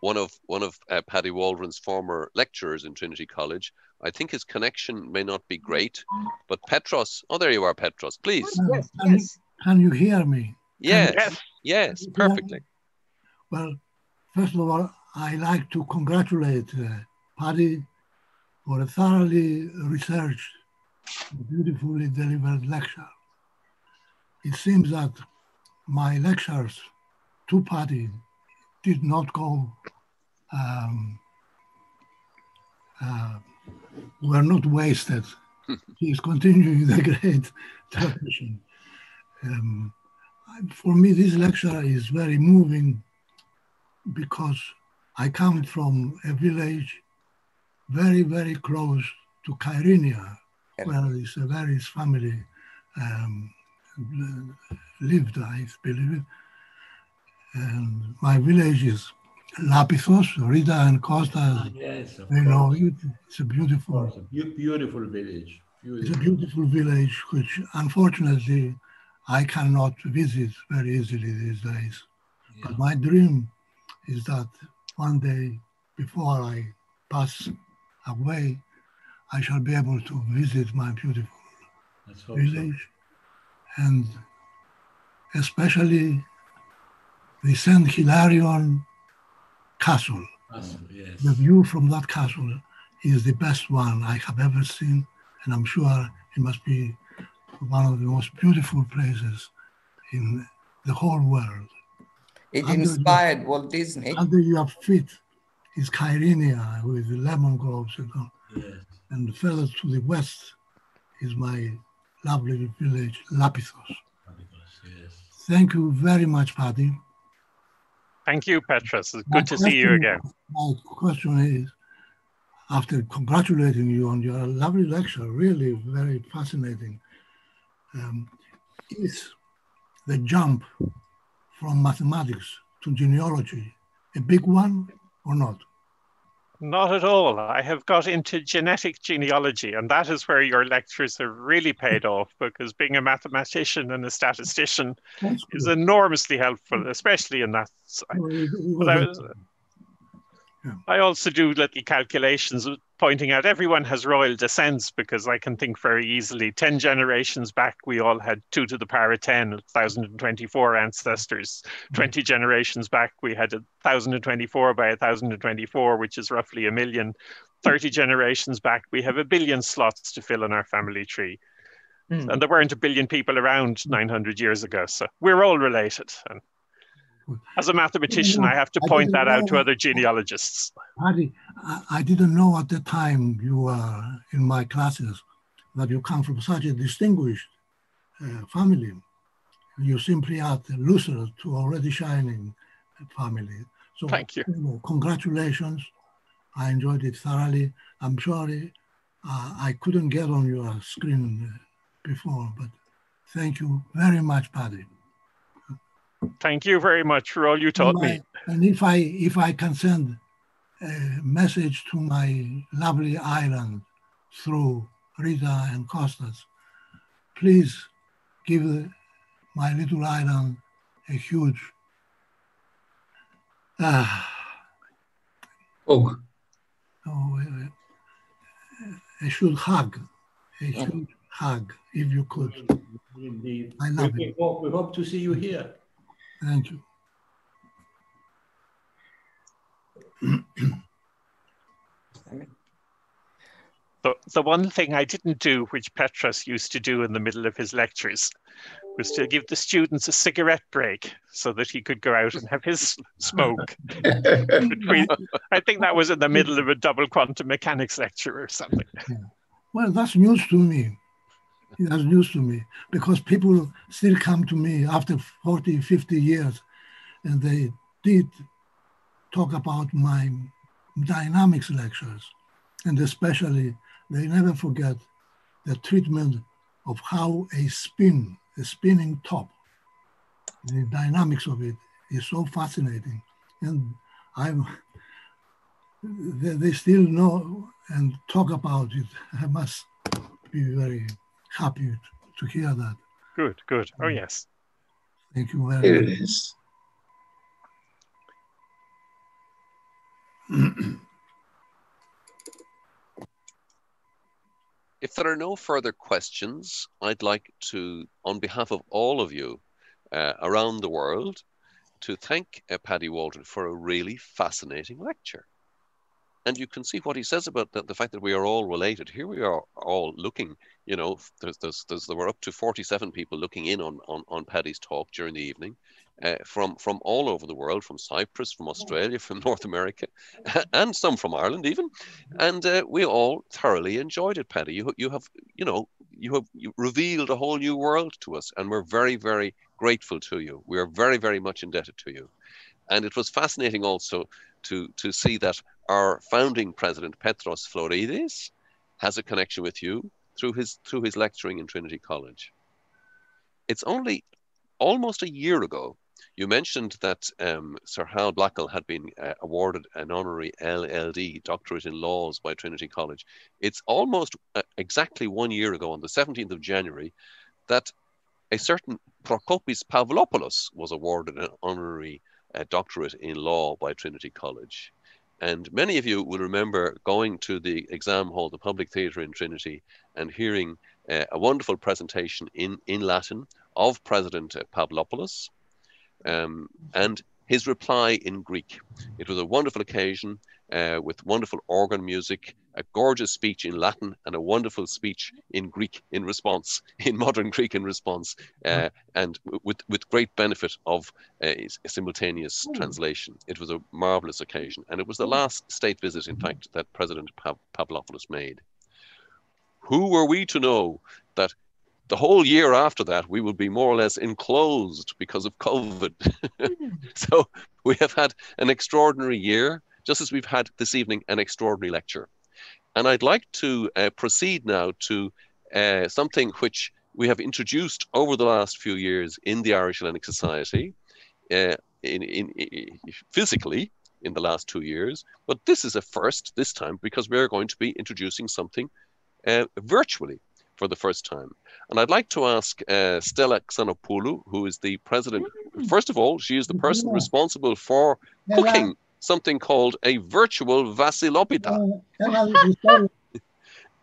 one of one of uh, Paddy Waldron's former lecturers in Trinity College. I think his connection may not be great, but Petros, oh there you are, Petros, please. Yes, yes. Can you hear me? Yes, Yes. yes, perfectly. Well, first of all, I like to congratulate uh, Paddy for a thoroughly researched, beautifully delivered lecture. It seems that my lectures to Paddy did not go, um, uh, were not wasted. he is continuing the great tradition. Um, for me, this lecture is very moving because I come from a village very, very close to Kyrenia, where this Severis family um, lived, I believe. And my village is Lapithos, Rita and Costa, Yes, of they know course. it. It's a beautiful It's a beautiful village. it's a Beautiful. beautiful village, which unfortunately I cannot visit very easily these days. Yeah. But my dream is that one day, before I pass away, I shall be able to visit my beautiful Let's so. village and especially the St. Hilarion Castle. Awesome, Yes. The view from that castle is the best one I have ever seen, and I'm sure it must be one of the most beautiful places in the whole world. It Under the- inspired Walt Disney. Under your feet is Kyrenia with the lemon groves, you know, Yes. and further to the west is my lovely village, Lapithos. Fabulous, Yes. Thank you very much, Paddy. Thank you, Petros. It's My good to see you again. My question is, after congratulating you on your lovely lecture, really very fascinating, um, is the jump from mathematics to genealogy a big one or not? Not at all. I have got into genetic genealogy, and that is where your lectures have really paid off because being a mathematician and a statistician is enormously helpful, especially in that side. Well, it- it was But I a- was- I also do little calculations pointing out everyone has royal descents because I can think very easily. 10 generations back, we all had 2 to the power of 10, 1,024 ancestors. 20 generations back, we had 1,024 by 1,024, which is roughly a million. 30 generations back, we have a billion slots to fill in our family tree. Hmm. And there weren't a billion people around 900 years ago. So we're all related. And as a mathematician, I have to point that out to other genealogists. Paddy, I, I didn't know at the time you were in my classes that you come from such a distinguished uh, family. You simply add Lucifer to already shining family. So Thank you. know, congratulations. I enjoyed it thoroughly. I'm sorry uh, I couldn't get on your screen before, but thank you very much, Paddy. Thank you very much for all you taught And me. And if I if I can send a message to my lovely island through Rita and Costas, please give the- my little island a huge ah Oh, oh, a, a should hug, a huge hug if you could. Indeed. I love we, it. we hope, we hope to see you here. Thank you. The, the one thing I didn't do, which Petros used to do in the middle of his lectures, was to give the students a cigarette break so that he could go out and have his smoke. Between, I think that was in the middle of a double quantum mechanics lecture or something. Well, that's news to me. That's news to me because people still come to me after 40, 50 years and they did talk about my dynamics lectures. And especially, they never forget the treatment of how a spin, a spinning top, the dynamics of it is so fascinating. And I'm, they, they still know and talk about it. I must be very happy to hear that. Good, good. Oh, yes. Thank you very It much. is. If there are no further questions, I'd like to, on behalf of all of you uh, around the world, to thank uh, Paddy Waldron for a really fascinating lecture. And you can see what he says about the, the fact that we are all related. Here we are all looking, you know, there's, there's, there's, there were up to 47 people looking in on, on, on Paddy's talk during the evening. Uh, from from all over the world, from Cyprus, from Australia, from North America, and some from Ireland even, and uh, we all thoroughly enjoyed it, Paddy. You you have you know you have you revealed a whole new world to us, and we're very very grateful to you. We are very very much indebted to you, and it was fascinating also to to see that our founding president Petros Florides has a connection with you through his through his lecturing in Trinity College. It's only almost a year ago you mentioned that um, Sir Hal Blackall had been uh, awarded an honorary LLD, Doctorate in Laws, by Trinity College. It's almost uh, exactly one year ago, on the 17th of January, that a certain Prokopis Pavlopoulos was awarded an honorary uh, doctorate in law by Trinity College. And many of you will remember going to the exam hall, the public theatre in Trinity, and hearing uh, a wonderful presentation in, in Latin of President Pavlopoulos um, and his reply in Greek. It was a wonderful occasion uh, with wonderful organ music, a gorgeous speech in Latin, and a wonderful speech in Greek in response, in modern Greek in response, uh, and with, with great benefit of uh, a simultaneous translation. It was a marvelous occasion, and it was the last state visit, in fact, that President Pav- Pavlopoulos made. Who were we to know that the whole year after that, we will be more or less enclosed because of COVID. so we have had an extraordinary year, just as we've had this evening an extraordinary lecture. And I'd like to uh, proceed now to uh, something which we have introduced over the last few years in the Irish Hellenic Society, uh, in, in, in, physically in the last two years. But this is a first this time because we're going to be introducing something uh, virtually for the first time. And I'd like to ask uh, Stella Xanopoulou, who is the president. First of all, she is the person responsible for cooking something called a virtual Vasilopita.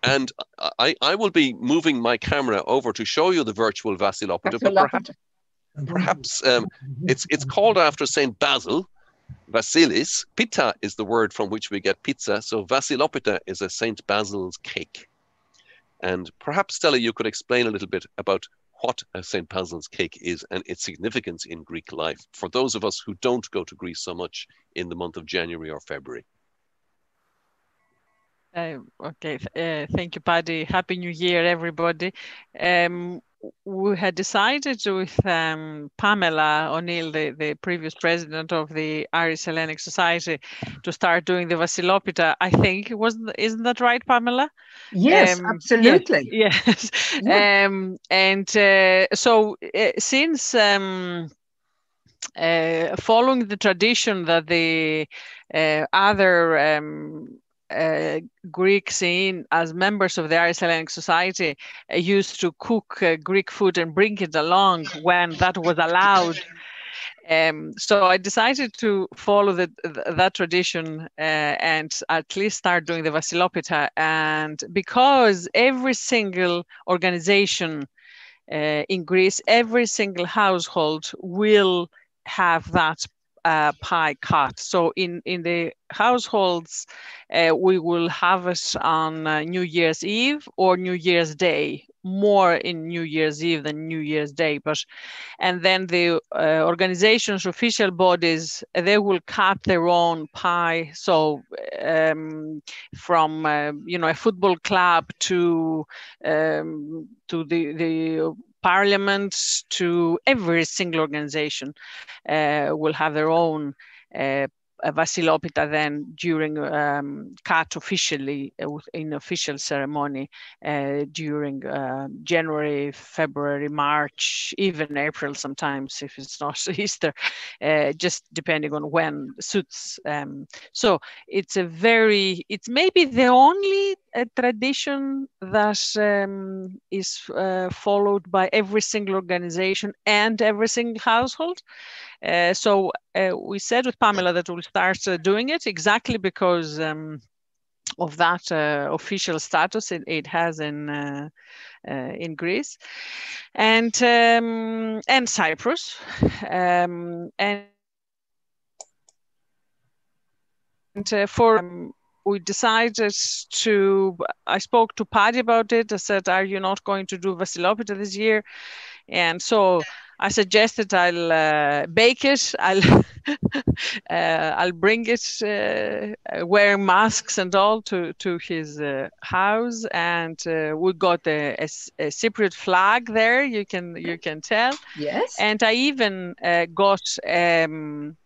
And I, I will be moving my camera over to show you the virtual Vasilopita, but perhaps, perhaps um, it's, it's called after St. Basil, Vasilis. Pita is the word from which we get pizza, so Vasilopita is a St. Basil's cake. And perhaps, Stella, you could explain a little bit about what St. Basil's cake is and its significance in Greek life for those of us who don't go to Greece so much in the month of January or February. Uh, okay, uh, thank you, Paddy. Happy New Year, everybody. Um, we had decided with um, Pamela O'Neill, the, the previous president of the Irish Hellenic Society, to start doing the Vasilopita. I think wasn't isn't that right, Pamela? Yes, um, absolutely. Yes. yes. Yeah. Um, and uh, so uh, since um, uh, following the tradition that the uh, other um, uh, Greeks in as members of the Irish Hellenic Society uh, used to cook uh, Greek food and bring it along when that was allowed. Um, so I decided to follow the, the, that tradition uh, and at least start doing the Vasilopita. And because every single organization uh, in Greece, every single household will have that uh, pie cut. So in, in the households, uh, we will have it on uh, New Year's Eve or New Year's Day more in New Year's Eve than New Year's Day. But and then the uh, organizations, official bodies, they will cut their own pie. So um, from uh, you know a football club to um, to the the parliament to every single organization uh, will have their own uh, Vasilopita then during um, cut officially uh, in official ceremony uh, during uh, January, February, March, even April sometimes if it's not Easter, uh, just depending on when suits. Um, so it's a very, it's maybe the only uh, tradition that um, is uh, followed by every single organization and every single household. Uh, so uh, we said with Pamela that we'll start uh, doing it exactly because um, of that uh, official status it, it has in uh, in Greece. And um, and Cyprus. Um, and. And for um, we decided to i spoke to paddy about it. I said are you not going to do vasilopita this year? And so I suggested I'll uh, bake it. I'll uh, I'll bring it, uh, wearing masks and all, to to his uh, house, and uh, we got a, a, a, Cypriot flag there. You can you can tell. Yes. And I even uh, got. Um,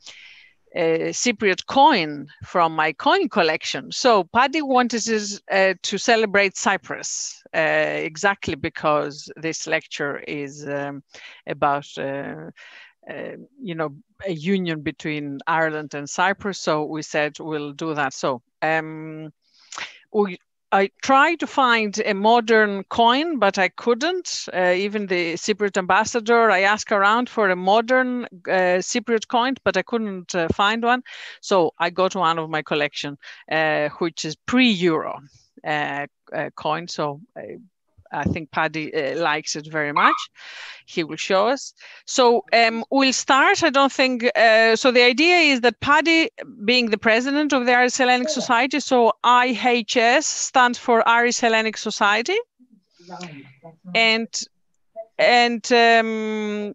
a Cypriot coin from my coin collection. So Paddy wanted uh, to celebrate Cyprus uh, exactly because this lecture is um, about, uh, uh, you know, a union between Ireland and Cyprus. So we said we'll do that. So um, we I tried to find a modern coin, but I couldn't. Uh, even the Cypriot ambassador, I asked around for a modern uh, Cypriot coin, but I couldn't uh, find one. So I got one of my collection, uh, which is pre-euro uh, uh, coin. So I think Paddy uh, likes it very much. He will show us. So um, we'll start. I don't think uh, so. The idea is that Paddy, being the president of the Irish Hellenic Society, so IHS stands for Irish Hellenic Society, and and um,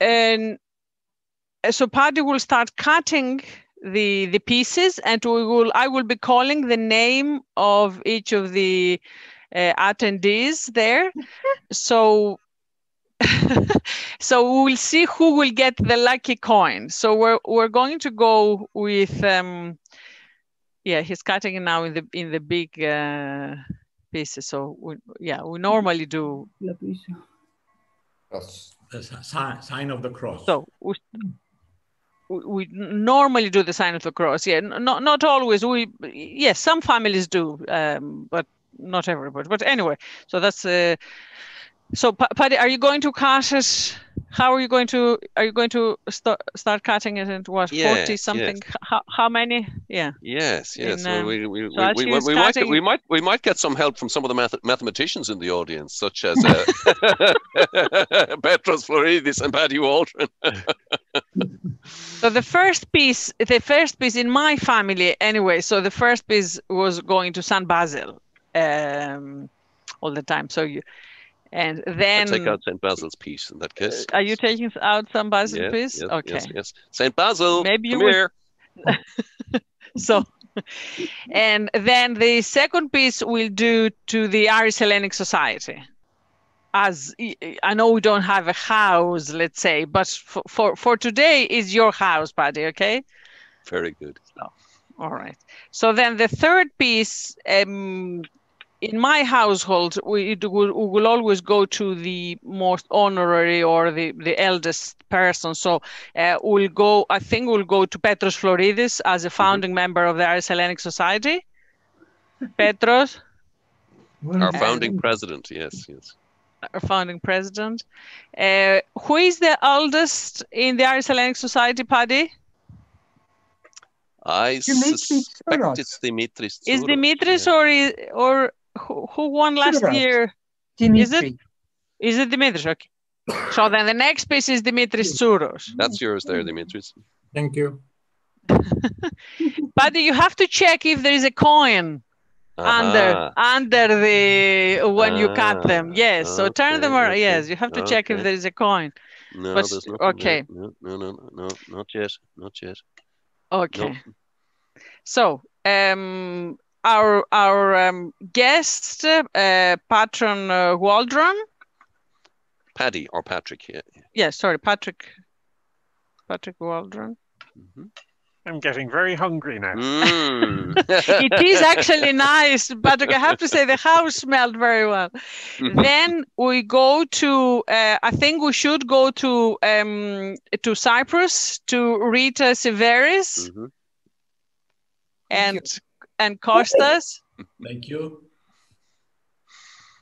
and so Paddy will start cutting the the pieces, and we will I will be calling the name of each of the uh, attendees there. so so we'll see who will get the lucky coin. So we're we're going to go with um, yeah, he's cutting it now in the in the big uh, pieces. So we, yeah, we normally do. That's the sign of the cross. So we, we normally do the sign of the cross. Yeah, not not always. We yes, some families do, um, but not everybody, but anyway. So that's uh, so Paddy, are you going to cut it? How are you going to are you going to start start cutting it into what yes, forty something? Yes. How, how many? Yeah. Yes, yes. In, well, um, we, we, so we, we, we, might, we might we might get some help from some of the math- mathematicians in the audience, such as uh, Petros Florides and Paddy Waldron. So the first piece, the first piece in my family anyway. So the first piece was going to San Basil, um, all the time. So you, and I then take out St. Basil's piece in that case. are you taking out San Basil yes, piece? yes, okay. yes, yes. St. Basil, Maybe you here. so and then the second piece we'll do to the irish hellenic society as i know we don't have a house let's say but for for, for today is your house paddy okay Very good. all right so then the third piece um in my household we, it will, we will always go to the most honorary or the, the eldest person so uh, we'll go i think we'll go to petros florides as a founding member of the irish hellenic society petros Our founding president, yes, yes. our founding president uh, who is the eldest in the irish hellenic society paddy I Dimitris suspect Tsouros. it's Dimitris. is dimitris yeah. or is, or who, who won last Tsouros. year Dimitri. Is it Dimitris? Okay. So then the next piece is Dimitris Tsouros. That's yours there, Dimitris. Thank you. But you have to check if there is a coin under Aha. under the when you cut them. Ah, Yes. So turn them around. okay, Yes, you have to check if there is a coin. No, But- there's nothing okay. No, no, no, no, not yet. Not yet. Okay. So um our our um, guest uh, patron uh, Waldron. Paddy or Patrick. Yeah. Yeah, sorry, Patrick. Patrick Waldron. Mhm. I'm getting very hungry now. Mm. it is actually nice, Patrick. I have to say the house smelled very well. then we go to. Uh, I think we should go to um, to Cyprus to Rita Severis Mhm. and and Costas. Thank you.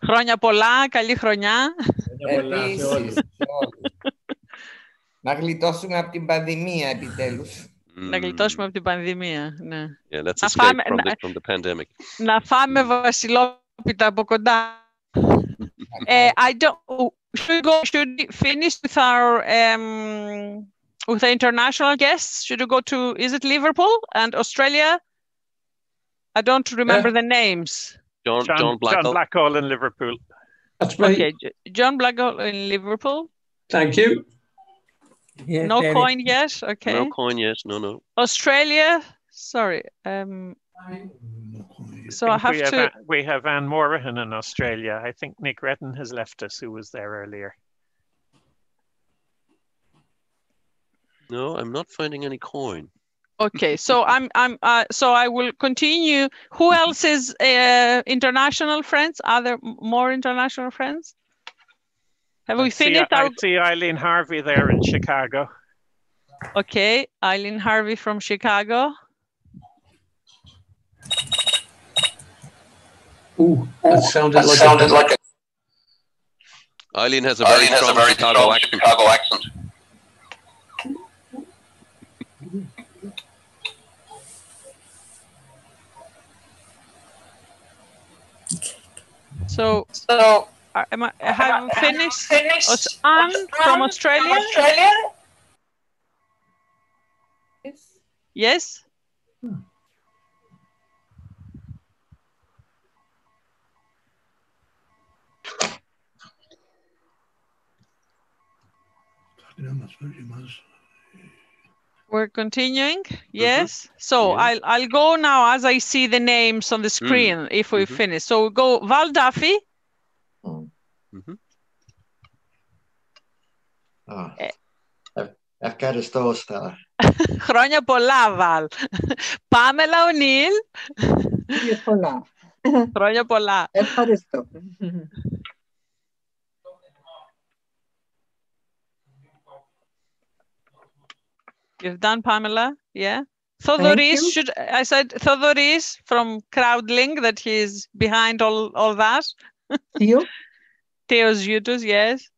Χρόνια πολλά, καλή χρονιά. Χρόνια πολλά σε Επίσης, όλους. σε όλους. Να γλιτώσουμε από την πανδημία επιτέλους. Να γλιτώσουμε από την πανδημία. Ναι. Mm. Yeah, let's Να escape φάμε- from the, να- from the pandemic. να φάμε βασιλόπιτα από κοντά. Ε, I don't. Should we go? Should we finish with our um, with the international guests? Should we go to? Is it Liverpool and Australia? I don't remember the names. John, John, John, Blackwell. Blackwell in Liverpool. That's right. Okay, John Blackwell in Liverpool. Thank you. Yes, No Eric. coin yet. Okay. No coin yet. No, no. Australia. Sorry. Um. No. So I think have we have, to. Ann- we have Anne Morahan in Australia. I think Nick Redden has left us, who was there earlier. No, I'm not finding any coin. Okay, so I'm I'm uh, so I will continue. Who else is uh, international friends? Are there more international friends? Have we I see- finished I our? see Eileen Harvey there in Chicago. Okay, Eileen Harvey from Chicago. Ooh, that sounded like sounded a, like a Eileen has a very Eileen has strong a very Chicago strong accent. Chicago accent. So So, uh, am I, have we finished? finished Aus- Anne from Australia. Australia? Yes. Tardinā mēs very maz. We're continuing. Yes. So Yeah. I'll I'll go now as I see the names on the screen if we Mhm. finish. So we go Val Duffy. Mhm. Ah. Eh. Ev- Ευχαριστώ, Στέλλα. Χρόνια πολλά, Val. Pamela O'Neill. Χρόνια πολλά. Χρόνια πολλά. Ευχαριστώ. You've done Pamela, yeah. Thank Thodoris you. should I said Thodoris from Crowdlink that he's behind all all that. Theo, Theos Eutus, yes.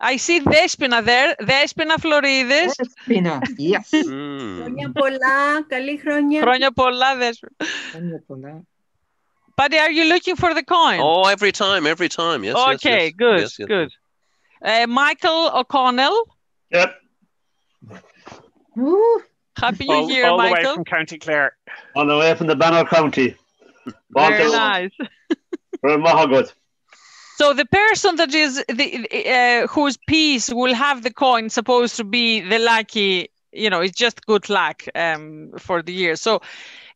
I see Despina there. Despina Florides. Δέσποινα. Yes. Mm. Χρόνια πολλά, καλή χρονιά. Χρόνια πολλά, Despina. Χρόνια πολλά. Buddy, are you looking for the coin? Oh, every time, every time. Yes. yes, okay, yes. good, Yes, yes, good. Uh, Michael O'Connell. Yep. Ooh, Happy New all Year, all the way from County Clare. on the way from the Banner County. Very Baltic, nice. from Mahagut. So the person that is the uh, whose piece will have the coin supposed to be the lucky, you know, it's just good luck um, for the year. So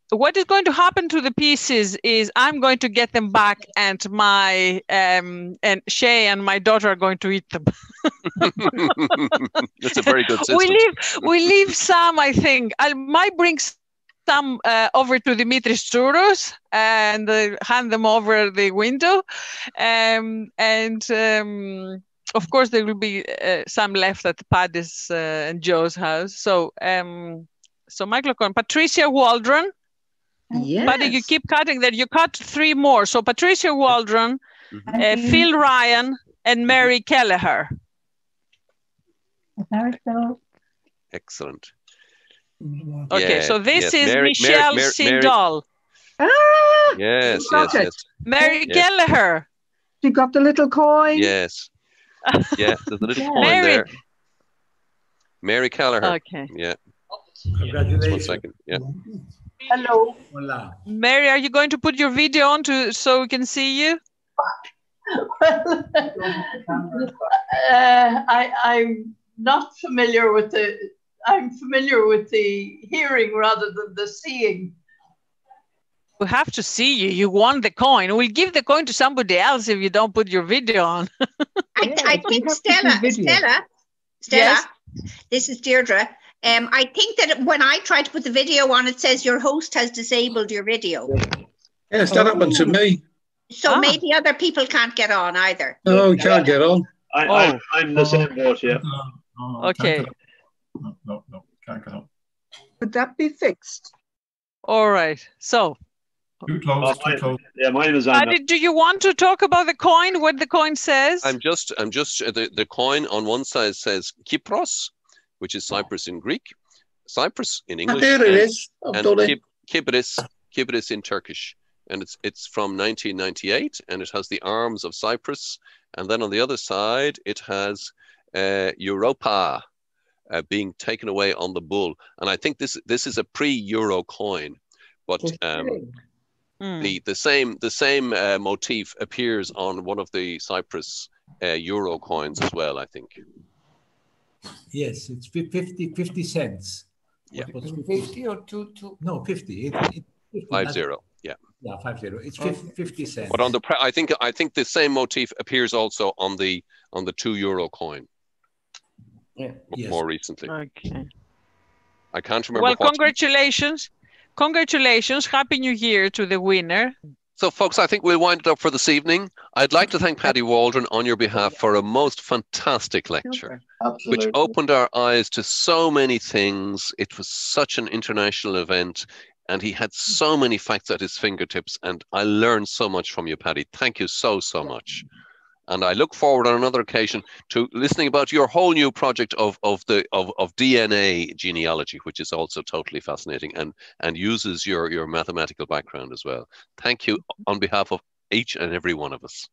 what is going to happen to the pieces is I'm going to get them back, and my um, and Shay and my daughter are going to eat them. That's a very good system. we leave we leave some. I think I might bring some uh, over to Dimitris Tsouros and uh, hand them over the window, um, and um, of course there will be uh, some left at Paddy's uh, and Joe's house. So um, so Michael O'Connor, Patricia Waldron. Yes. But you keep cutting that. You cut three more. So Patricia Waldron, mm-hmm. uh, mm-hmm. Phil Ryan, and mm-hmm. Mary Kelleher. Excellent. Mm-hmm. Okay, yeah, so this yes. is Mary, Michelle Mary, Sindal. Mary. Ah, yes, yes, yes, Mary yes. Kelleher. She got the little coin. Yes. Yeah, there's a little yeah. coin Mary. there. Mary Kelleher. Okay. Yeah. Congratulations. Just one second. Yeah. Hello. Hola. Mary, are you going to put your video on to so we can see you? Well, uh, I, I'm not familiar with the. I'm familiar with the hearing rather than the seeing. We have to see you. You won the coin. We'll give the coin to somebody else if you don't put your video on. I, I think Stella, Stella, Stella, Yes? this is Deirdre. Um, I think that when I try to put the video on, it says your host has disabled your video. Yes, that happened to me. So maybe other people can't get on either. No, we can't get on. I, Oh. I'm, I'm the same boat, yeah. Okay. No, no, no, can't get on. Could that be fixed? All right. So, Too close, too close. Yeah, mine is on. Paddy, do you want to talk about the coin? What the coin says? I'm just, I'm just, uh, the, the coin on one side says Kypros, which is Cyprus in Greek, Cyprus in English. there and- is. I've and done. Kip- Kibris, Kibris in Turkish. And it's it's from 1998, and it has the arms of Cyprus. And then on the other side, it has uh, Europa uh, being taken away on the bull. And I think this this is a pre-euro coin, but um, Hmm. the the same the same uh, motif appears on one of the Cyprus uh, euro coins as well. I think. Yes, it's fif- 50, 50 cents. Yeah. What was 50 or two, two? No, 50. It, it, 50, Five not- zero. Yeah. Yeah, five zero. It's fif- 50 cents. But on the pre- I think I think the same motif appears also on the on the two euro coin. Yeah. Yes. More recently. Okay. I can't remember. Well, what- congratulations. Congratulations. Happy New Year to the winner. So, folks, I think we'll wind it up for this evening. I'd like to thank Paddy Waldron on your behalf for a most fantastic lecture, which opened our eyes to so many things. It was such an international event, and he had mm. so many facts at his fingertips. And I learned so much from you, Paddy. Thank you so, so much. And I look forward on another occasion to listening about your whole new project of, of the of, of DNA genealogy, which is also totally fascinating and and uses your your mathematical background as well. Thank you mm-hmm. on behalf of each and every one of us.